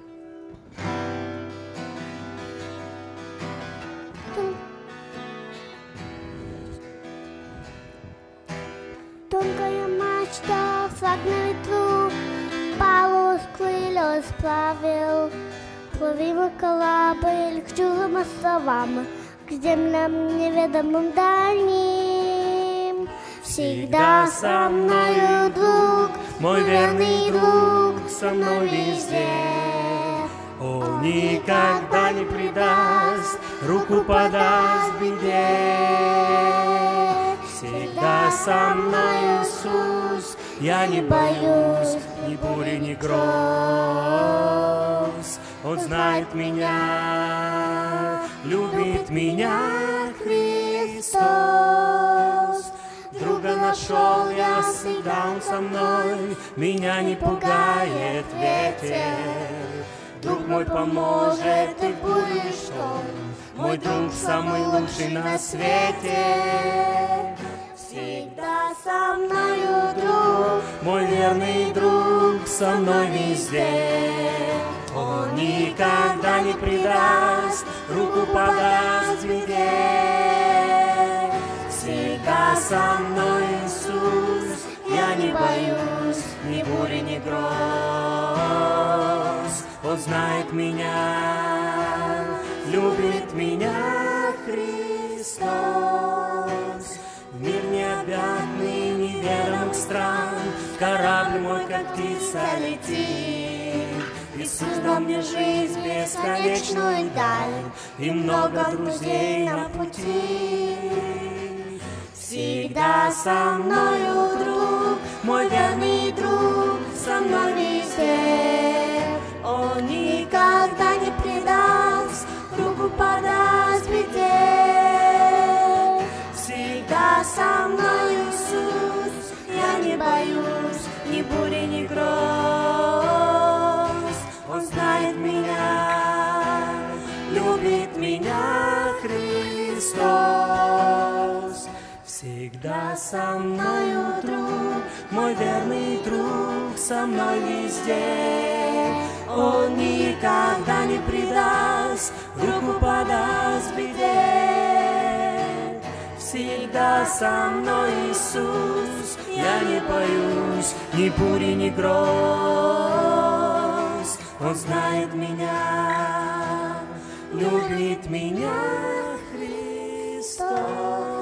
Тонкая мачта, флаг на ветру, парус крылья сплавил. Плывимый корабль к чужим островам, к землям неведомым дальним. Всегда со мною друг, мой верный друг, со мной везде. Он никогда не предаст, руку подаст беде. Всегда со мной Иисус, я не боюсь ни бури, ни гроз. Он знает меня, любит меня Христос. Друга нашел я, всегда он со мной, меня не пугает ветер. Друг мой поможет, ты будешь что? Мой друг самый лучший на свете. Всегда со мною друг, Мой верный друг со мной везде. Он никогда не предаст, руку подаст в беде. Всегда со мной Иисус, я не боюсь ни бури, ни гроз. Он знает меня, любит меня Христос. Стран, Корабль мой, как птица, летит. Иисус дал мне жизнь бесконечную даль И много друзей на пути. Всегда со мною друг, мой верный друг, со мной везде. Всегда со мною друг, мой верный друг, со мной везде. Он никогда не предаст, руку подаст беде. Всегда со мной Иисус, я не боюсь ни бури, ни гроз. Он знает меня, любит меня Христос.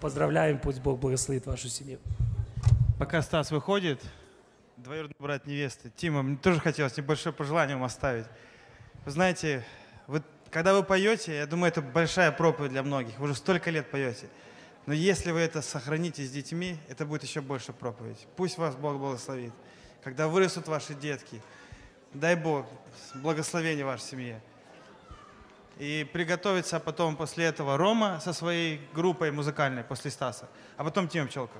Поздравляем, пусть Бог благословит вашу семью. Пока Стас выходит, двоюродный брат невесты, Тима, мне тоже хотелось небольшое пожелание вам оставить. Вы знаете, вы, когда вы поете, я думаю, это большая проповедь для многих. Вы уже столько лет поете. Но если вы это сохраните с детьми, это будет еще больше проповедь. Пусть вас Бог благословит. Когда вырастут ваши детки, дай Бог благословения вашей семье. И приготовиться потом после этого Рома со своей группой музыкальной, после Стаса. А потом Тима Пчелка.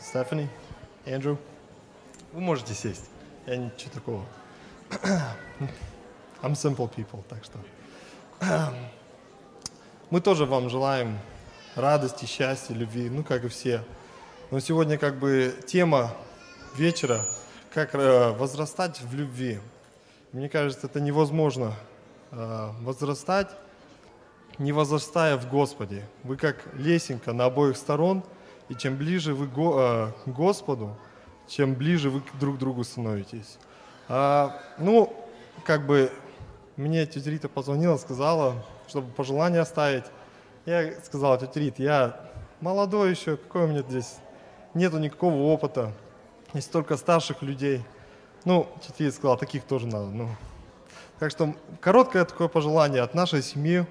Стефани, Эндрю, вы можете сесть. Я ничего такого. I'm simple people, так что. Мы тоже вам желаем радости, счастья, любви, ну, как и все. Но сегодня как бы тема вечера, как э, возрастать в любви. Мне кажется, это невозможно э, возрастать, не возрастая в Господе. Вы как лесенка на обоих сторон, и чем ближе вы э, к Господу, чем ближе вы к друг другу становитесь. А, ну, как бы мне тетя Рита позвонила, сказала, чтобы пожелание оставить. Я сказал, тетя Рит, я молодой еще, какой у меня здесь, нету никакого опыта, есть только старших людей. Ну, Чити сказал, таких тоже надо. Ну. Так что короткое такое пожелание от нашей семьи.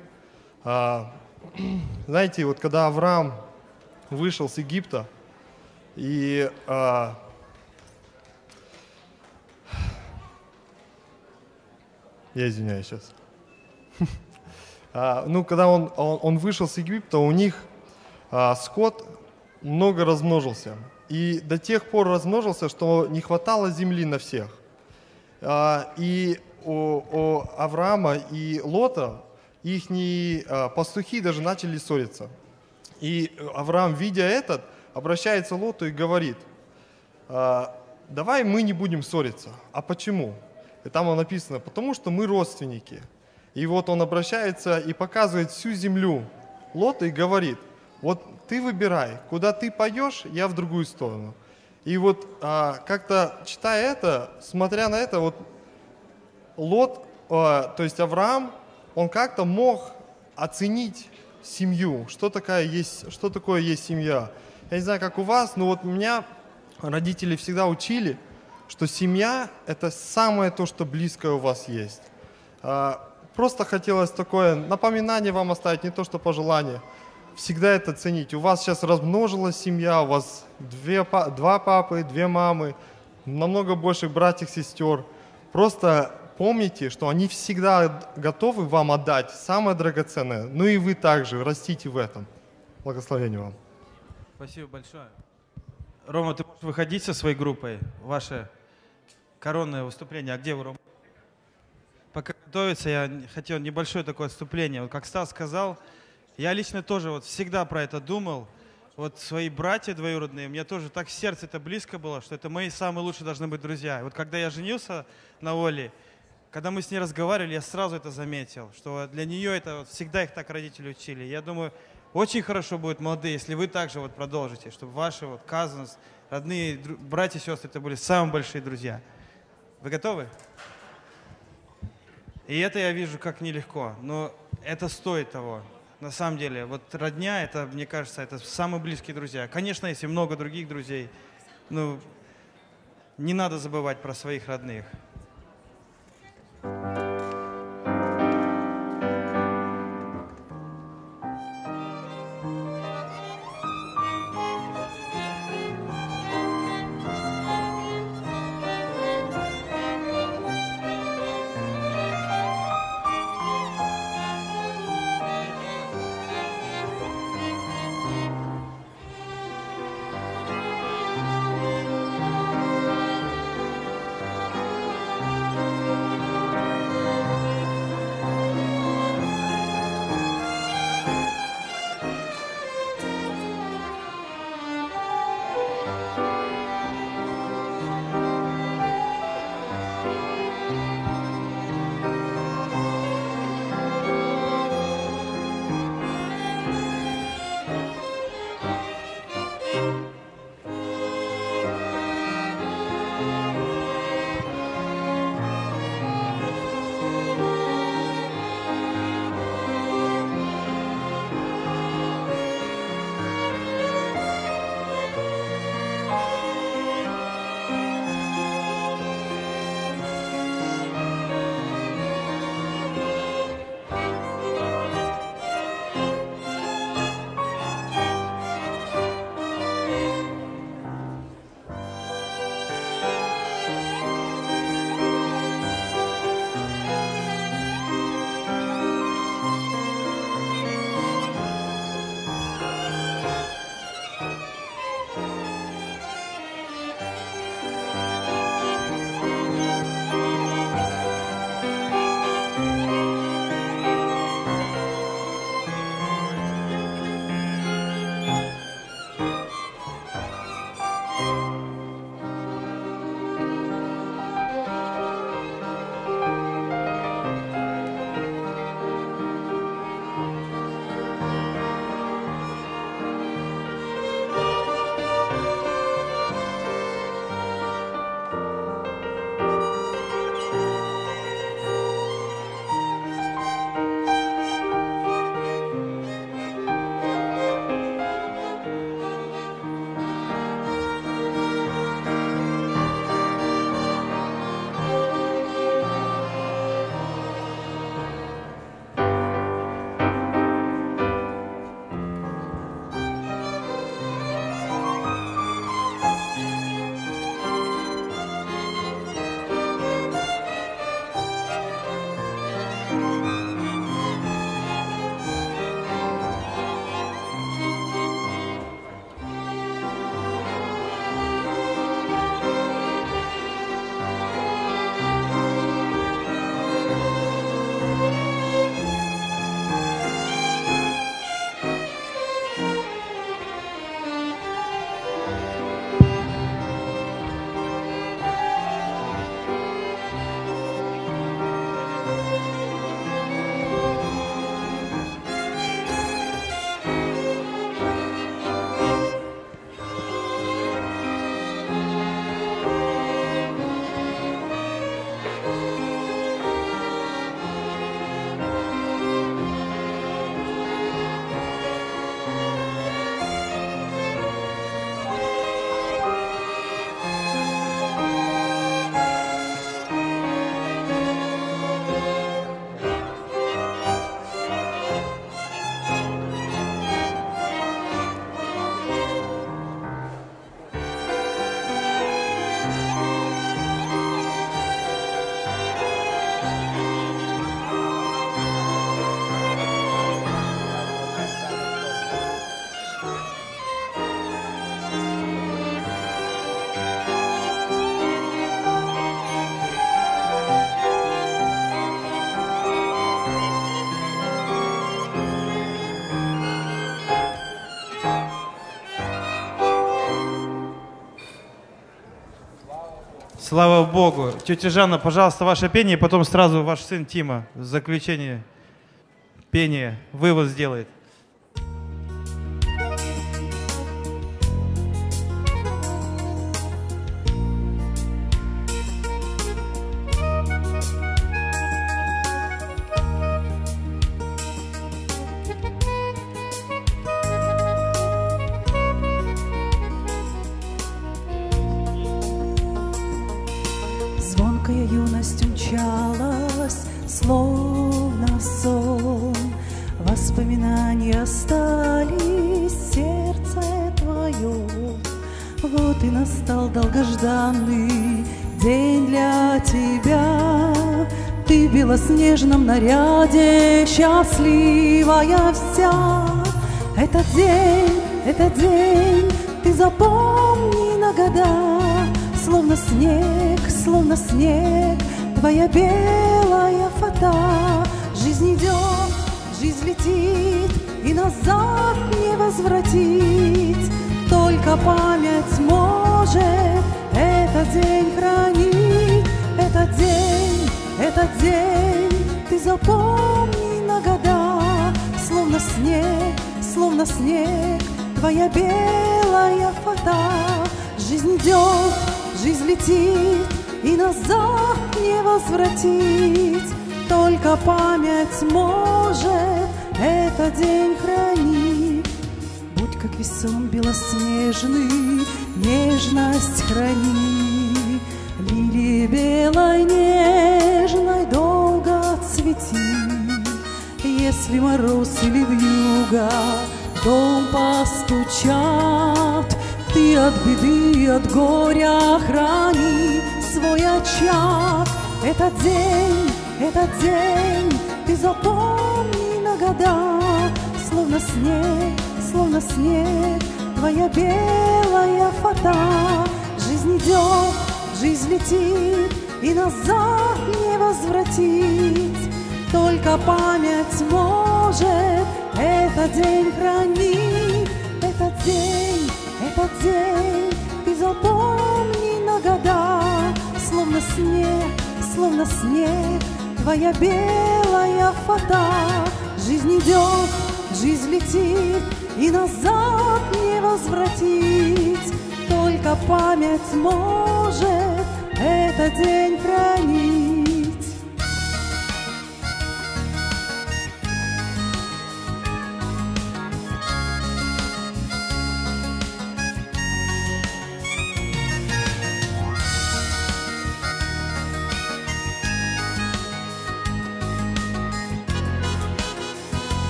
А, знаете, вот когда Авраам вышел с Египта, и а, я извиняюсь сейчас. А, ну, когда он, он, он вышел с Египта, у них а, скот много размножился. И до тех пор размножился, что не хватало земли на всех. А, и у, Авраама и Лота их а, пастухи даже начали ссориться. И Авраам, видя этот, обращается к Лоту и говорит, «А, давай мы не будем ссориться. А почему? И там написано, потому что мы родственники. И вот он обращается и показывает всю землю Лота и говорит, вот ты выбирай, куда ты пойдешь, я в другую сторону. И вот а, как-то читая это, смотря на это, вот Лот, а, то есть Авраам, он как-то мог оценить семью, что, такая есть, что такое есть семья. Я не знаю, как у вас, но вот меня родители всегда учили, что семья – это самое то, что близкое у вас есть. А, Просто хотелось такое напоминание вам оставить, не то что пожелание. Всегда это ценить. У вас сейчас размножилась семья, у вас две, два папы, две мамы, намного больше братьев, сестер. Просто помните, что они всегда готовы вам отдать самое драгоценное. Ну и вы также растите в этом. Благословение вам. Спасибо большое. Рома, ты можешь выходить со своей группой? Ваше коронное выступление. А где вы, Рома? пока готовиться, я хотел небольшое такое отступление. Как Стас сказал, я лично тоже вот всегда про это думал. Вот свои братья двоюродные, мне тоже так сердце это близко было, что это мои самые лучшие должны быть друзья. Вот когда я женился на Оле, когда мы с ней разговаривали, я сразу это заметил, что для нее это вот всегда их так родители учили. Я думаю, очень хорошо будет, молодые, если вы также вот продолжите, чтобы ваши вот cousins, родные братья и сестры, это были самые большие друзья. Вы готовы? И это я вижу как нелегко, но это стоит того. На самом деле, вот родня, это, мне кажется, это самые близкие друзья. Конечно, есть и много других друзей, но не надо забывать про своих родных. Слава Богу. Тетя Жанна, пожалуйста, ваше пение, потом сразу ваш сын Тима в заключение пения вывод сделает.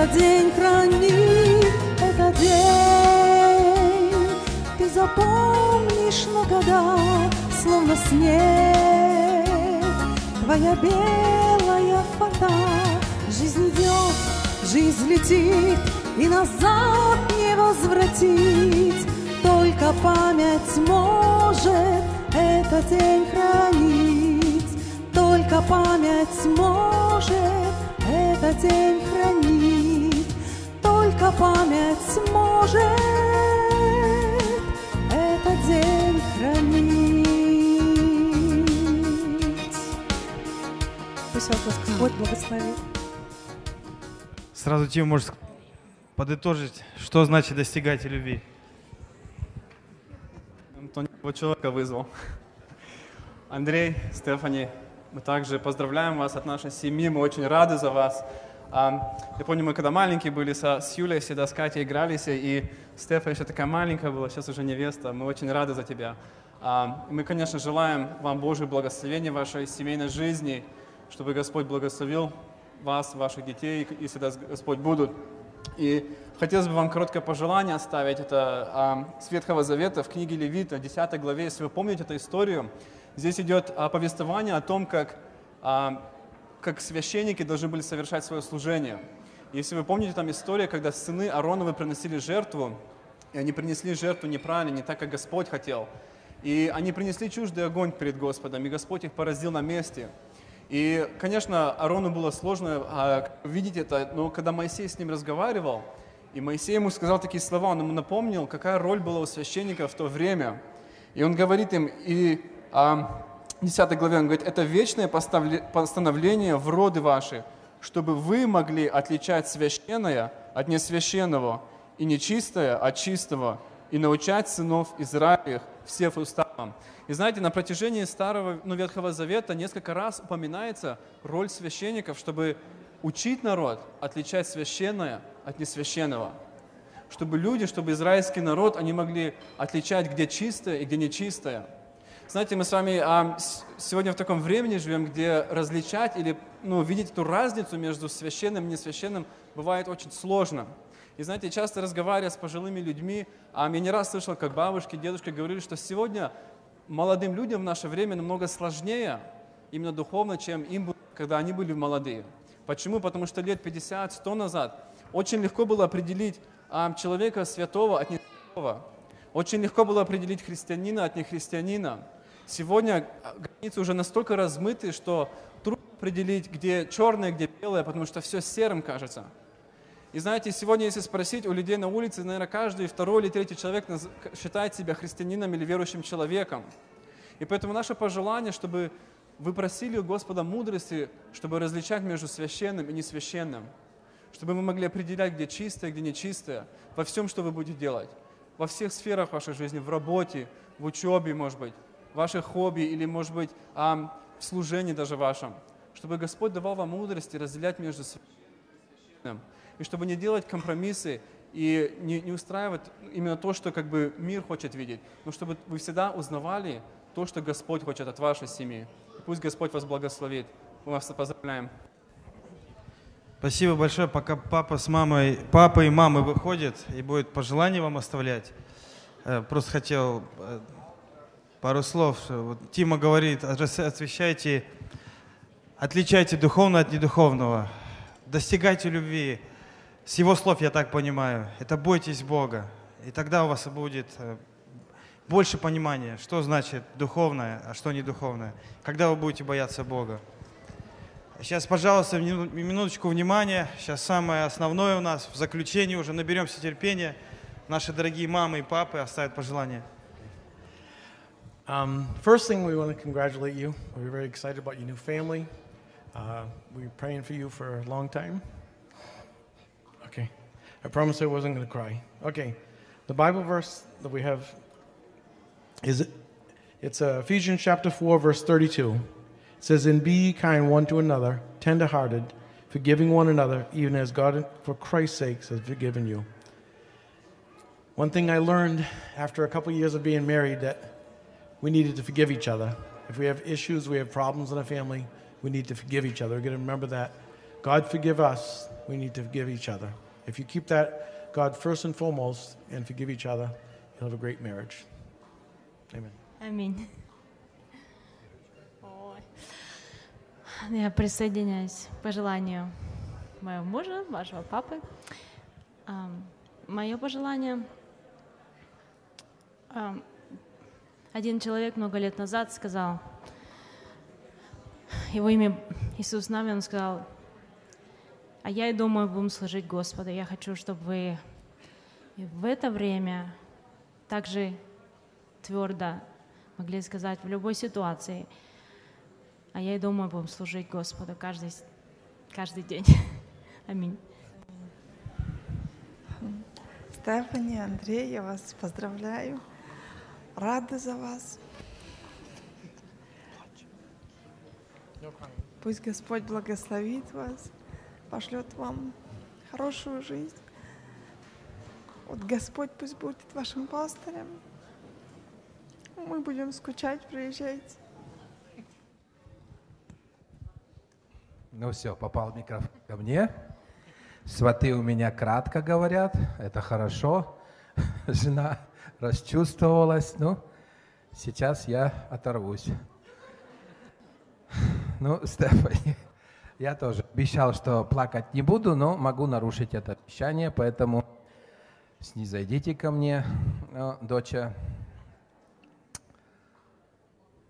Этот день хранить, этот день ты запомнишь на года, словно снег. Твоя белая фата, жизнь идет, жизнь летит, и назад не возвратить. Только память может этот день хранить. Только память может этот день. Только память может этот день хранить. Пусть вас Господь благословит. Сразу Тим может подытожить, что значит достигать любви. Антон его человека вызвал. Андрей, Стефани, мы также поздравляем вас от нашей семьи, мы очень рады за вас. А, Я помню, мы когда маленькие были со, с Юлей, всегда с Катей игрались, и Стефа еще такая маленькая была, сейчас уже невеста. Мы очень рады за тебя. А, Мы, конечно, желаем вам Божьего благословения в вашей семейной жизни, чтобы Господь благословил вас, ваших детей, и всегда Господь будут. И хотелось бы вам короткое пожелание оставить. Это а, с Ветхого Завета в книге Левита, 10 главе. Если вы помните эту историю, здесь идет а, повествование о том, как а, как священники должны были совершать свое служение. Если вы помните, там история, когда сыны Аароновы приносили жертву, и они принесли жертву неправильно, не так, как Господь хотел. И они принесли чуждый огонь перед Господом, и Господь их поразил на месте. И, конечно, Аарону было сложно а, видеть это, но когда Моисей с ним разговаривал, и Моисей ему сказал такие слова, он ему напомнил, какая роль была у священника в то время. И он говорит им, и а, 10 главе он говорит, это вечное постановление в роды ваши, чтобы вы могли отличать священное от несвященного, и нечистое от чистого, и научать сынов Израилев всех уставам. И знаете, на протяжении Старого, ну, Ветхого Завета несколько раз упоминается роль священников, чтобы учить народ отличать священное от несвященного. Чтобы люди, чтобы израильский народ, они могли отличать, где чистое и где нечистое. Знаете, мы с вами а, сегодня в таком времени живем, где различать или ну, видеть эту разницу между священным и несвященным бывает очень сложно. И знаете, часто разговаривая с пожилыми людьми, а я не раз слышал, как бабушки, дедушки говорили, что сегодня молодым людям в наше время намного сложнее, именно духовно, чем им было, когда они были молодые. Почему? Потому что лет 50-100 назад очень легко было определить а, человека святого от несвятого. Очень легко было определить христианина от нехристианина. Сегодня границы уже настолько размыты, что трудно определить, где черное, где белое, потому что все серым кажется. И знаете, сегодня, если спросить у людей на улице, наверное, каждый второй или третий человек считает себя христианином или верующим человеком. И поэтому наше пожелание, чтобы вы просили у Господа мудрости, чтобы различать между священным и несвященным. Чтобы мы могли определять, где чистое, где нечистое, во всем, что вы будете делать. Во всех сферах вашей жизни, в работе, в учебе, может быть, ваших хобби или, может быть, в служении даже вашем. Чтобы Господь давал вам мудрости разделять между священным. И чтобы не делать компромиссы и не, не устраивать именно то, что как бы мир хочет видеть, но чтобы вы всегда узнавали то, что Господь хочет от вашей семьи. Пусть Господь вас благословит. Мы вас поздравляем. Спасибо большое. Пока папа с мамой, папа и мама выходят и будет пожелания вам оставлять. Э, просто хотел э, пару слов. Вот Тима говорит, освещайте, отличайте духовное от недуховного, достигайте любви. С его слов я так понимаю. Это бойтесь Бога. И тогда у вас будет э, больше понимания, что значит духовное, а что не духовное. Когда вы будете бояться Бога. Сейчас, пожалуйста, минуточку внимания. Сейчас самое основное у нас в заключении уже наберемся терпения. Наши дорогие мамы и папы оставят пожелания. Um, first thing, we want to congratulate you. We're very excited about your new family. Uh, we're praying for you for a long time. Okay. I promised I wasn't going to cry. Okay. The Bible verse that we have is it's uh, Ephesians chapter 4, verse 32. It says, And be kind one to another, tenderhearted, forgiving one another, even as God, for Christ's sake, has forgiven you. One thing I learned after a couple years of being married that we needed to forgive each other. If we have issues, we have problems in a family, we need to forgive each other. We're going to remember that. God forgive us, we need to forgive each other. If you keep that God first and foremost and forgive each other, you'll have a great marriage. Amen. Аминь. Я присоединяюсь к пожеланию моего мужа, вашего папы. Мое пожелание Один человек много лет назад сказал, его имя Иисус Навин, он сказал, а я и думаю, будем служить Господу. Я хочу, чтобы вы в это время также твердо могли сказать в любой ситуации, а я и думаю, будем служить Господу каждый, каждый день. Аминь. Стефани, Андрей, я вас поздравляю рада за вас. Пусть Господь благословит вас, пошлет вам хорошую жизнь. Вот Господь пусть будет вашим пастырем. Мы будем скучать, приезжайте. Ну все, попал микрофон ко мне. Сваты у меня кратко говорят, это хорошо. Жена расчувствовалась. Ну, сейчас я оторвусь. Ну, Стефани, Я тоже обещал, что плакать не буду, но могу нарушить это обещание, поэтому снизойдите ко мне, э, доча.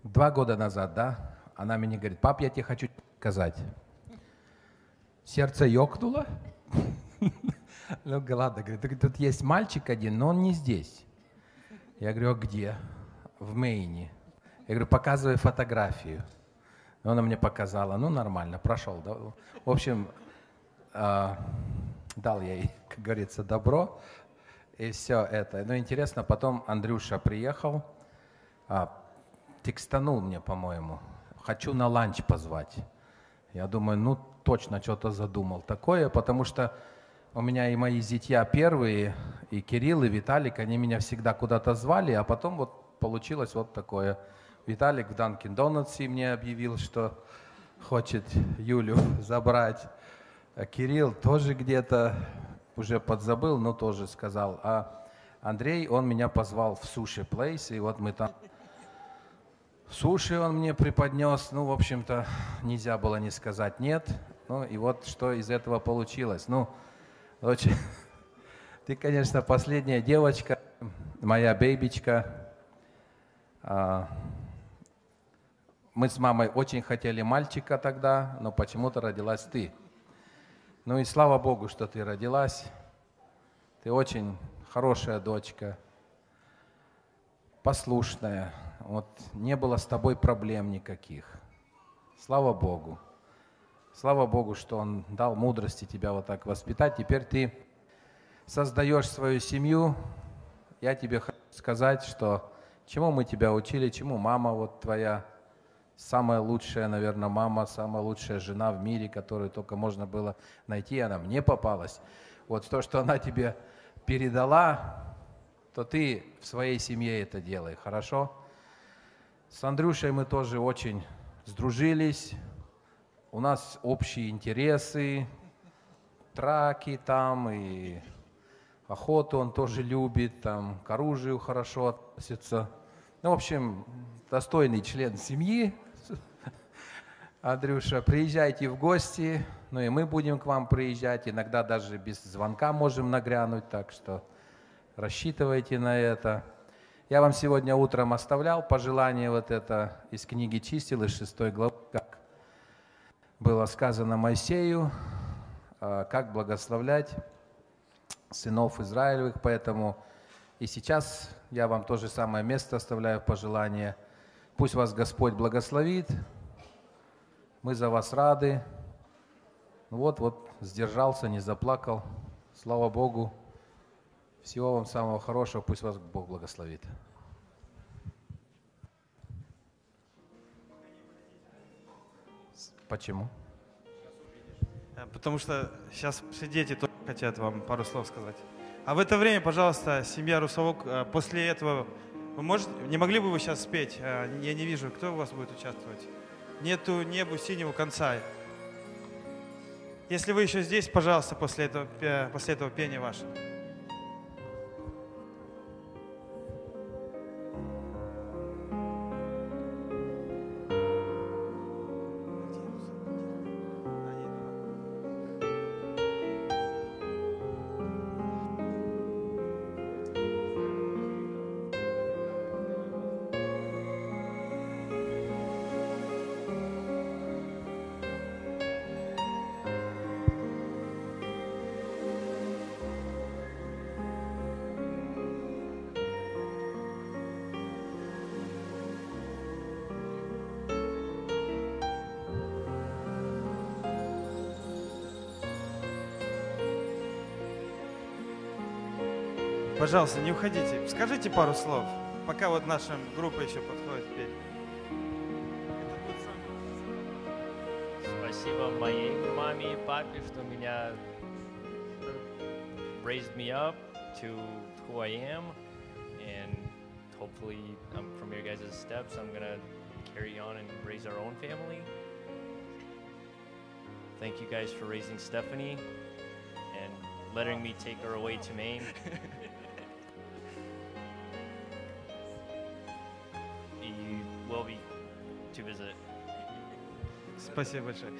Два года назад, да, она мне говорит, пап, я тебе хочу сказать. Сердце ёкнуло. Ну, ладно, говорит, «Так тут есть мальчик один, но он не здесь. Я говорю, а где? В Мейне. Я говорю, показывай фотографию. И Она мне показала, ну нормально, прошел. да. В общем, а, дал я ей, как говорится, добро. И все это. Ну интересно, потом Андрюша приехал, а, текстанул мне, по-моему, хочу на ланч позвать. Я думаю, ну точно что-то задумал такое, потому что у меня и мои зятья первые, и Кирилл, и Виталик, они меня всегда куда-то звали, а потом вот получилось вот такое. Виталик в Данкин Донатсе мне объявил, что хочет Юлю забрать. А Кирилл тоже где-то уже подзабыл, но тоже сказал. А Андрей, он меня позвал в суши плейс, и вот мы там Суши он мне преподнес, ну, в общем-то, нельзя было не сказать нет. Ну, и вот что из этого получилось. Ну, очень... Ты, конечно, последняя девочка, моя бейбичка. А, Мы с мамой очень хотели мальчика тогда, но почему-то родилась ты. Ну и слава Богу, что ты родилась. Ты очень хорошая дочка, послушная. Вот не было с тобой проблем никаких. Слава Богу. Слава Богу, что Он дал мудрости тебя вот так воспитать. Теперь ты создаешь свою семью. Я тебе хочу сказать, что чему мы тебя учили, чему мама вот твоя, самая лучшая, наверное, мама, самая лучшая жена в мире, которую только можно было найти, она мне попалась. Вот то, что она тебе передала, то ты в своей семье это делай, хорошо? С Андрюшей мы тоже очень сдружились. У нас общие интересы, траки там и охоту он тоже любит, там к оружию хорошо относится. Ну, в общем, достойный член семьи. Андрюша, приезжайте в гости, ну и мы будем к вам приезжать. Иногда даже без звонка можем нагрянуть, так что рассчитывайте на это. Я вам сегодня утром оставлял пожелание вот это из книги чисел, из 6 главы, было сказано Моисею, а, как благословлять сынов Израилевых, поэтому и сейчас я вам то же самое место оставляю пожелание. Пусть вас Господь благословит, мы за вас рады. Вот, вот, сдержался, не заплакал. Слава Богу. Всего вам самого хорошего, пусть вас Бог благословит. Почему? Э, Потому что сейчас все дети тоже хотят вам пару слов сказать. А в это время, пожалуйста, семья Русовок, э, после этого вы можете, не могли бы вы сейчас спеть? Э, Я не вижу, кто у вас будет участвовать. Нету небу синего конца. Если вы еще здесь, пожалуйста, после этого, после этого пения ваше. Пожалуйста, не уходите. Скажите пару слов, пока вот наша группа еще подходит петь. Спасибо моей маме и папе, что меня raised me up to who I am, and hopefully, um, from your guys' steps, I'm gonna carry on and raise our own family. Thank you guys for raising Stephanie and letting me take her away to Maine. Спасибо большое.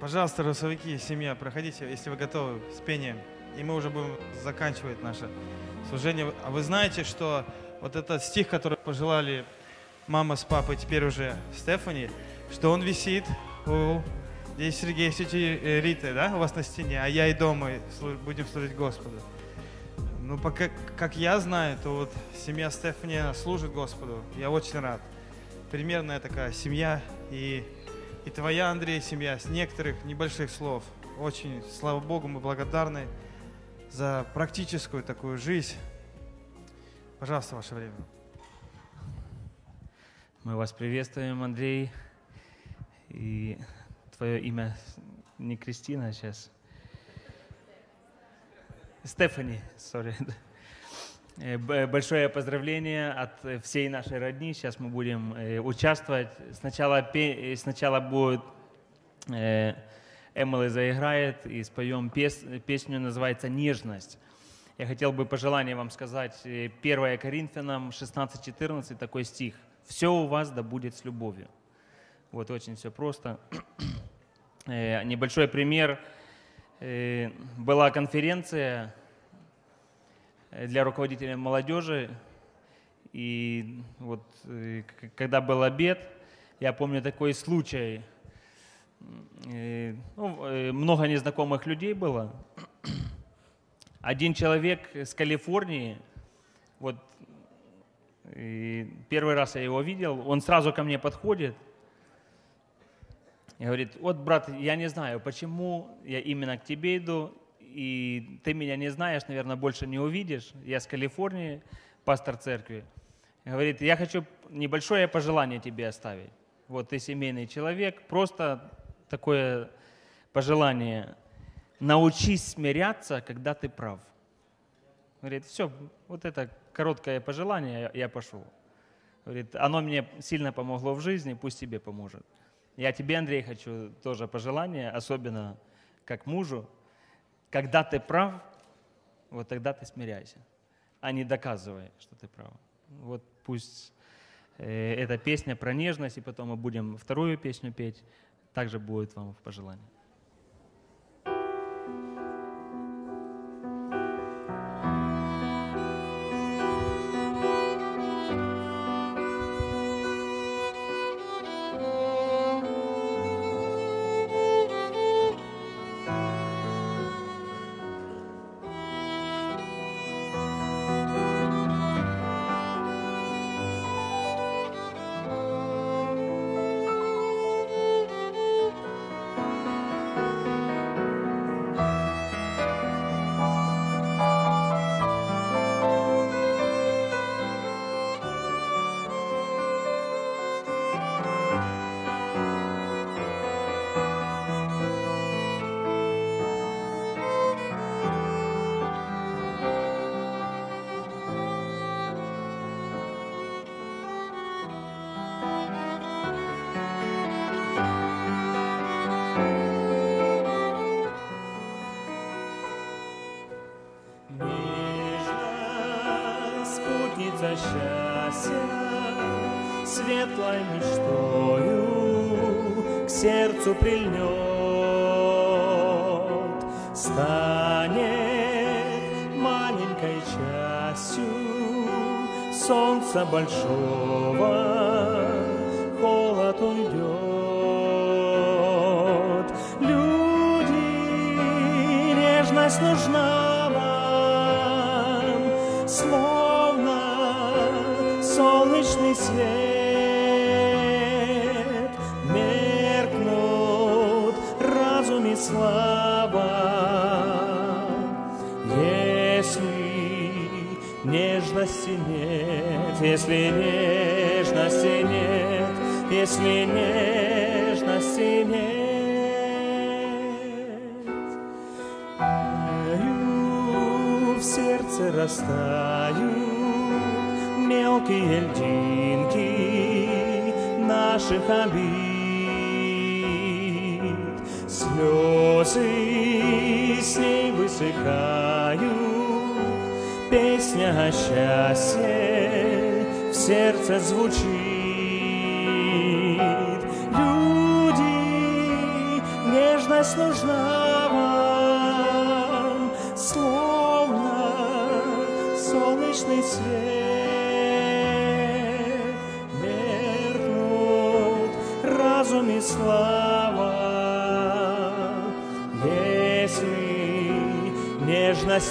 Пожалуйста, русовики, семья, проходите, если вы готовы, с пением. И мы уже будем заканчивать наше служение. А вы знаете, что вот этот стих, который пожелали мама с папой, теперь уже Стефани, что он висит у здесь Сергей Сети Риты, да, у вас на стене, а я и дома будем служить Господу. Ну, пока, как я знаю, то вот семья Стефани служит Господу. Я очень рад. Примерная такая семья и, и твоя, Андрей, семья с некоторых небольших слов. Очень, слава Богу, мы благодарны за практическую такую жизнь. Пожалуйста, ваше время. Мы вас приветствуем, Андрей. И твое имя не Кристина сейчас. Стефани, сори. Э, б- Большое поздравление от э, всей нашей родни. Сейчас мы будем э, участвовать. Сначала, э, сначала будет э, Эмily заиграет и споем пес- песню, называется «Нежность». Я хотел бы пожелание вам сказать. э, 1 Коринфянам 16-14, такой стих. «Все у вас да будет с любовью». Вот очень все просто. Э, Небольшой пример. Э, Была конференция э, для руководителей молодежи. И вот э, когда был обед, я помню такой случай. Э, ну, э, много незнакомых людей было. Один человек с Калифорнии, вот и первый раз я его видел, он сразу ко мне подходит и говорит, вот, брат, я не знаю, почему я именно к тебе иду, и ты меня не знаешь, наверное, больше не увидишь. Я с Калифорнии, пастор церкви. Говорит, я хочу небольшое пожелание тебе оставить. Вот ты семейный человек, просто такое пожелание. Научись смиряться, когда ты прав. Говорит, все, вот это короткое пожелание, я- пошел. Говорит, оно мне сильно помогло в жизни, пусть тебе поможет. Я тебе, Андрей, хочу тоже пожелание, особенно как мужу. Когда ты прав, вот тогда ты смиряйся, а не доказывай, что ты прав. Вот пусть э, эта песня про нежность, и потом мы будем вторую песню петь, также будет вам в пожелании.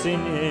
sin eh,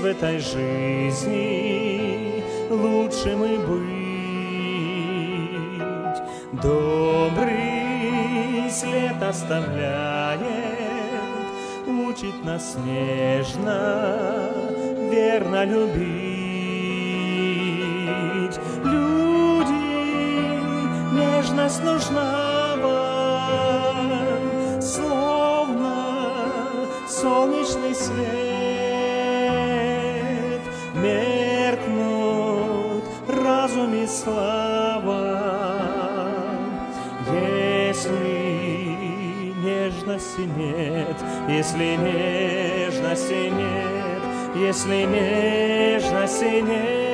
в этой жизни лучшим и быть. Добрый след оставляет, учит нас нежно, верно любить. Люди, нежность нужна вам, словно солнечный свет. слова, если нежности нет, если нежности нет, если нежности нет.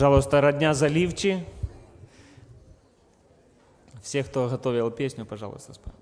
Пожалуйста, родня Заливчи. Все, кто готовил песню, пожалуйста, спой.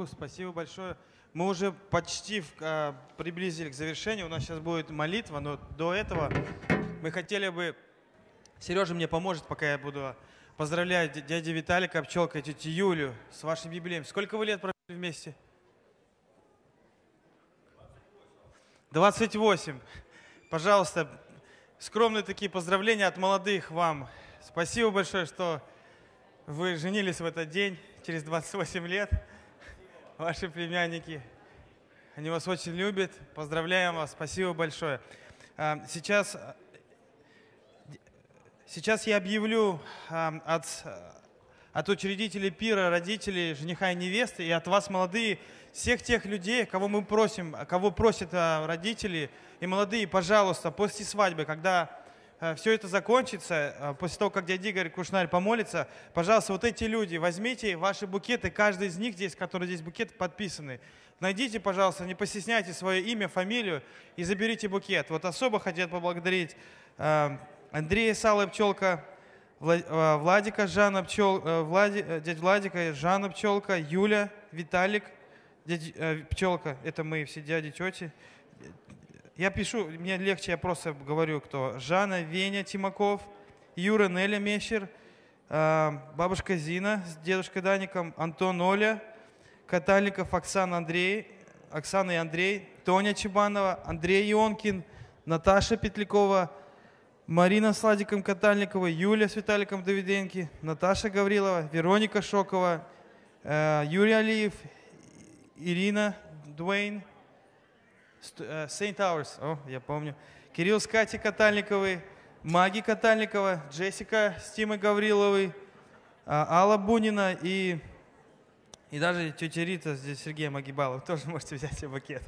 Богу, спасибо большое. Мы уже почти в- а, приблизили к завершению. У нас сейчас будет молитва, но до этого мы хотели бы... Сережа мне поможет, пока я буду поздравлять дя- дядю Виталика, пчелка, тетю Юлю с вашим юбилеем. Сколько вы лет провели вместе? 28. Пожалуйста, скромные такие поздравления от молодых вам. Спасибо большое, что вы женились в этот день, через 28 лет. Ваши племянники, они вас очень любят. Поздравляем вас, спасибо большое. А, Сейчас, сейчас я объявлю а, от, от учредителей пира, родителей, жениха и невесты, и от вас, молодые, всех тех людей, кого мы просим, кого просят а, родители и молодые, пожалуйста, после свадьбы, когда все это закончится, а, после того, как дядя Игорь Кушнарь помолится, пожалуйста, вот эти люди, возьмите ваши букеты, каждый из них здесь, который здесь букет подписаны. Найдите, пожалуйста, не постесняйте свое имя, фамилию и заберите букет. Вот особо хотят поблагодарить а, Андрея Салы Пчелка, Вла- Владика Жанна Пчел, э, Влади, э, дядь Владика, Жанна Пчелка, Юля, Виталик, дядь э, Пчелка, это мы все дяди, тети. Я пишу, мне легче, я просто говорю, кто. Жанна, Веня Тимаков, Юра, Неля Мещер, э, бабушка Зина с дедушкой Даником, Антон Оля, Катальников Оксана Андрей, Оксана и Андрей, Тоня Чебанова, Андрей Ионкин, Наташа Петлякова, Марина с Владиком Катальникова, Юлия с Виталиком Давиденки, Наташа Гаврилова, Вероника Шокова, э, Юрий Алиев, Ирина Дуэйн, Сейнт Тауэрс, о, я помню. Кирилл с Катей Катальниковой, Маги Катальникова, Джессика с Тимой Гавриловой, а, Алла Бунина и, и даже тетя Рита здесь Сергей Магибалов. Тоже можете взять себе букет.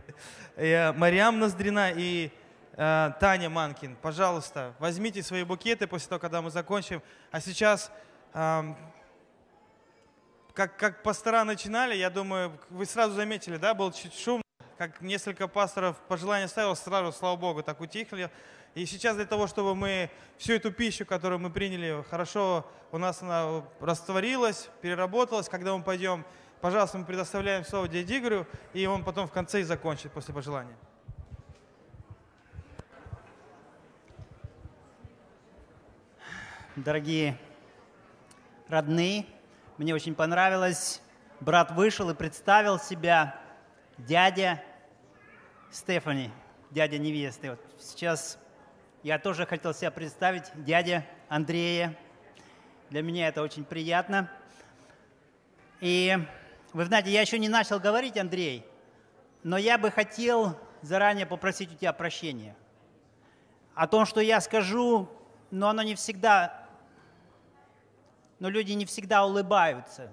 И, а, Мариам Ноздрина и а, Таня Манкин. Пожалуйста, возьмите свои букеты после того, когда мы закончим. А сейчас как, как пастора начинали, я думаю, вы сразу заметили, да, был чуть шум, как несколько пасторов пожелания ставил, сразу, слава Богу, так утихли. И сейчас для того, чтобы мы всю эту пищу, которую мы приняли, хорошо у нас она растворилась, переработалась, когда мы пойдем, пожалуйста, мы предоставляем слово дяде Игорю, и он потом в конце и закончит после пожелания. дорогие родные. Мне очень понравилось. Брат вышел и представил себя. Дядя Стефани, дядя невесты. Вот сейчас я тоже хотел себя представить. Дядя Андрея. Для меня это очень приятно. И вы знаете, я еще не начал говорить, Андрей, но я бы хотел заранее попросить у тебя прощения. О том, что я скажу, но оно не всегда, но люди не всегда улыбаются.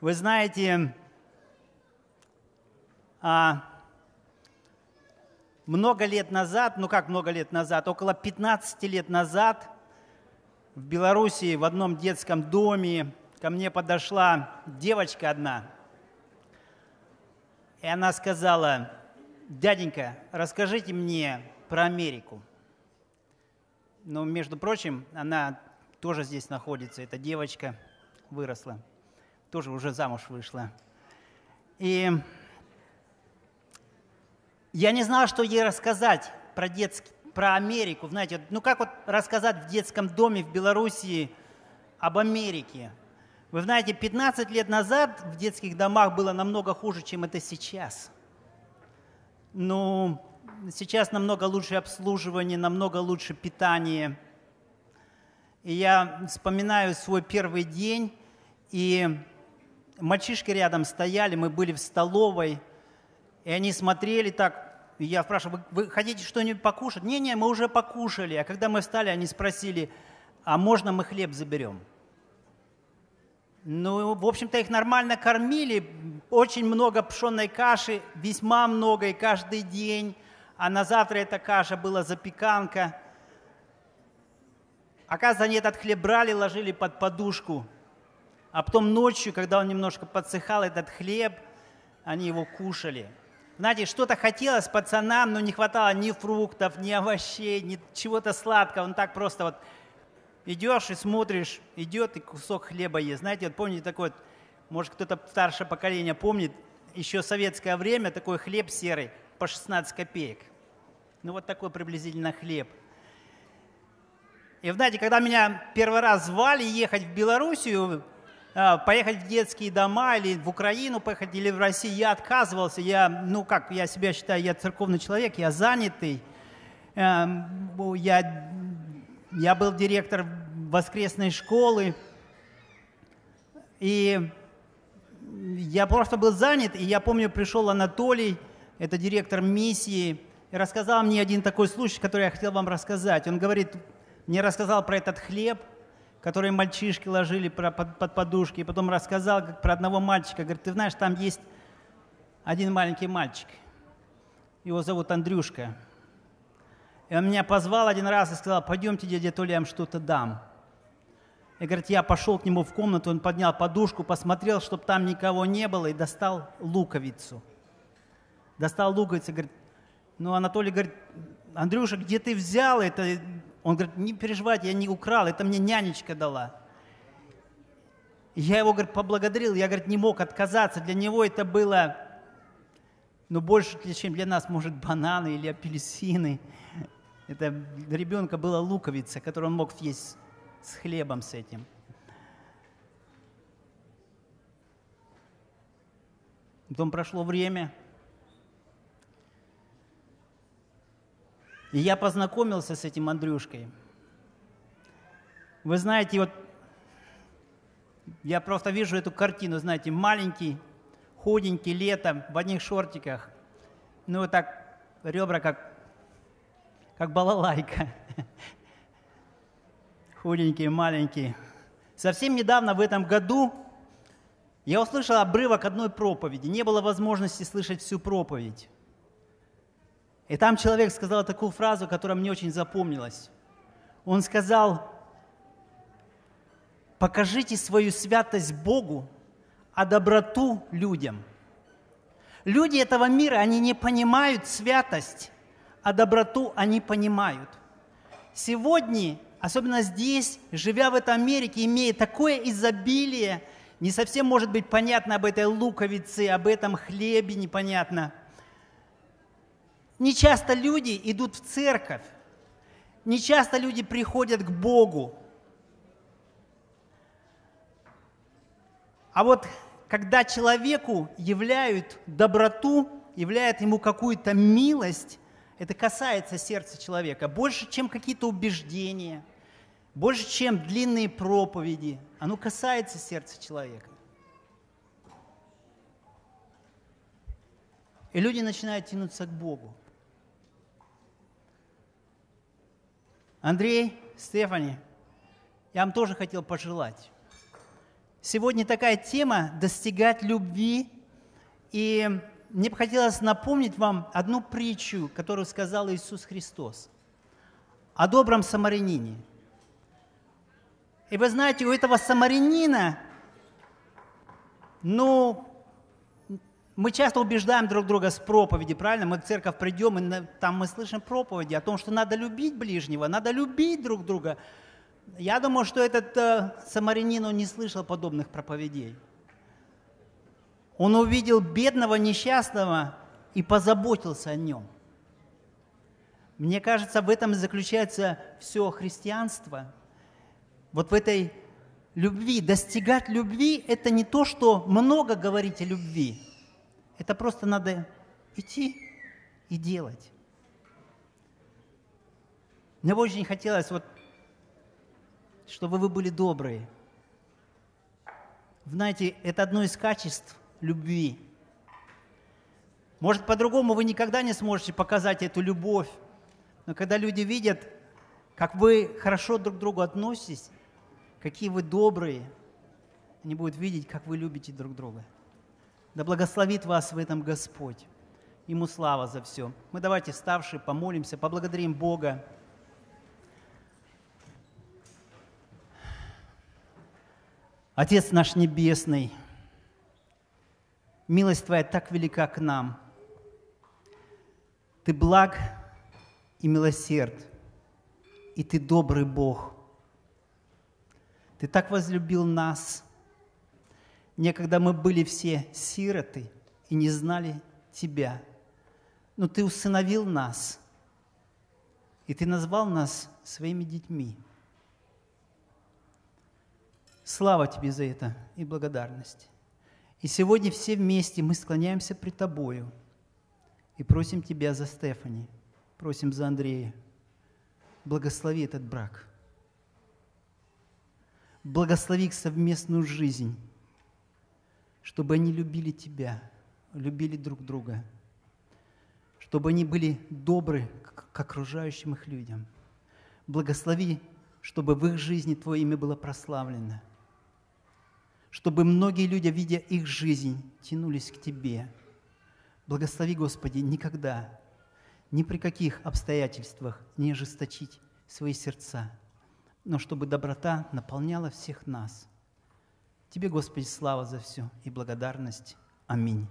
Вы знаете, а, много лет назад, ну как много лет назад, около 15 лет назад в Белоруссии в одном детском доме ко мне подошла девочка одна, и она сказала, дяденька, расскажите мне про Америку. Но, между прочим, она тоже здесь находится, эта девочка выросла, тоже уже замуж вышла. И я не знал, что ей рассказать про детский, про Америку. Знаете, ну как вот рассказать в детском доме в Белоруссии об Америке? Вы знаете, 15 лет назад в детских домах было намного хуже, чем это сейчас. Ну, сейчас намного лучше обслуживание, намного лучше питание. И я вспоминаю свой первый день, и мальчишки рядом стояли, мы были в столовой, и они смотрели так, и я спрашиваю, вы, хотите что-нибудь покушать? Не-не, мы уже покушали. А когда мы встали, они спросили, а можно мы хлеб заберем? Ну, в общем-то, их нормально кормили. Очень много пшенной каши, весьма много и каждый день. А на завтра эта каша была запеканка. Оказывается, они этот хлеб брали, ложили под подушку. А потом ночью, когда он немножко подсыхал, этот хлеб, они его кушали. Знаете, что-то хотелось пацанам, но не хватало ни фруктов, ни овощей, ни чего-то сладкого. Он так просто вот идешь и смотришь, идет и кусок хлеба есть. Знаете, вот помните такой, может кто-то старшее поколение помнит, еще советское время такой хлеб серый по 16 копеек. Ну вот такой приблизительно хлеб. И знаете, когда меня первый раз звали ехать в Белоруссию, поехать в детские дома или в Украину поехать, или в Россию, я отказывался. Я, ну как, я себя считаю, я церковный человек, я занятый. Эм, я, я был директор воскресной школы. И я просто был занят, и я помню, пришел Анатолий, это директор миссии, и рассказал мне один такой случай, который я хотел вам рассказать. Он говорит, мне рассказал про этот хлеб, который мальчишки ложили под подушки, и потом рассказал как про одного мальчика. Говорит, ты знаешь, там есть один маленький мальчик. Его зовут Андрюшка. И он меня позвал один раз и сказал, пойдемте, дядя Толя, я вам что-то дам. И говорит, я пошел к нему в комнату, он поднял подушку, посмотрел, чтобы там никого не было, и достал луковицу. Достал луковицу, говорит, ну, Анатолий говорит, Андрюша, где ты взял это? Он говорит, не переживайте, я не украл, это мне нянечка дала. Я его, говорит, поблагодарил, я, говорит, не мог отказаться. Для него это было, ну, больше, чем для нас, может, бананы или апельсины. Это для ребенка была луковица, которую он мог есть с хлебом с этим. Потом прошло время, И я познакомился с этим Андрюшкой. Вы знаете, вот я просто вижу эту картину, знаете, маленький, худенький, летом, в одних шортиках. Ну, вот так, ребра как, как балалайка. Худенький, маленький. Совсем недавно, в этом году, я услышал обрывок одной проповеди. Не было возможности слышать всю проповедь. И там человек сказал такую фразу, которая мне очень запомнилась. Он сказал, покажите свою святость Богу, а доброту людям. Люди этого мира, они не понимают святость, а доброту они понимают. Сегодня, особенно здесь, живя в этой Америке, имея такое изобилие, не совсем может быть понятно об этой луковице, об этом хлебе непонятно – не часто люди идут в церковь, не часто люди приходят к Богу. А вот когда человеку являют доброту, являют ему какую-то милость, это касается сердца человека больше, чем какие-то убеждения, больше, чем длинные проповеди. Оно касается сердца человека. И люди начинают тянуться к Богу. Андрей, Стефани, я вам тоже хотел пожелать. Сегодня такая тема – достигать любви. И мне бы хотелось напомнить вам одну притчу, которую сказал Иисус Христос о добром самарянине. И вы знаете, у этого самарянина, ну, мы часто убеждаем друг друга с проповеди, правильно? Мы в церковь придем, и там мы слышим проповеди о том, что надо любить ближнего, надо любить друг друга. Я думаю, что этот э, самарянин, он не слышал подобных проповедей. Он увидел бедного, несчастного и позаботился о нем. Мне кажется, в этом и заключается все христианство. Вот в этой любви. Достигать любви – это не то, что много говорить о любви. Это просто надо идти и делать. Мне бы очень хотелось, вот, чтобы вы были добрые. Знаете, это одно из качеств любви. Может, по-другому вы никогда не сможете показать эту любовь. Но когда люди видят, как вы хорошо друг к другу относитесь, какие вы добрые, они будут видеть, как вы любите друг друга. Да благословит вас в этом Господь. Ему слава за все. Мы давайте вставшие помолимся, поблагодарим Бога. Отец наш Небесный, милость Твоя так велика к нам. Ты благ и милосерд, и Ты добрый Бог. Ты так возлюбил нас. Некогда мы были все сироты и не знали Тебя, но Ты усыновил нас, и Ты назвал нас своими детьми – Слава Тебе за это и благодарность. И сегодня все вместе мы склоняемся пред Тобою и просим Тебя за Стефани, просим за Андрея. Благослови этот брак. Благослови их совместную жизнь, чтобы они любили Тебя, любили друг друга, чтобы они были добры к окружающим их людям. Благослови, чтобы в их жизни Твое имя было прославлено – чтобы многие люди, видя их жизнь, тянулись к Тебе. Благослови, Господи, никогда, ни при каких обстоятельствах не ожесточить свои сердца, но чтобы доброта наполняла всех нас. Тебе, Господи, слава за все и благодарность. Аминь.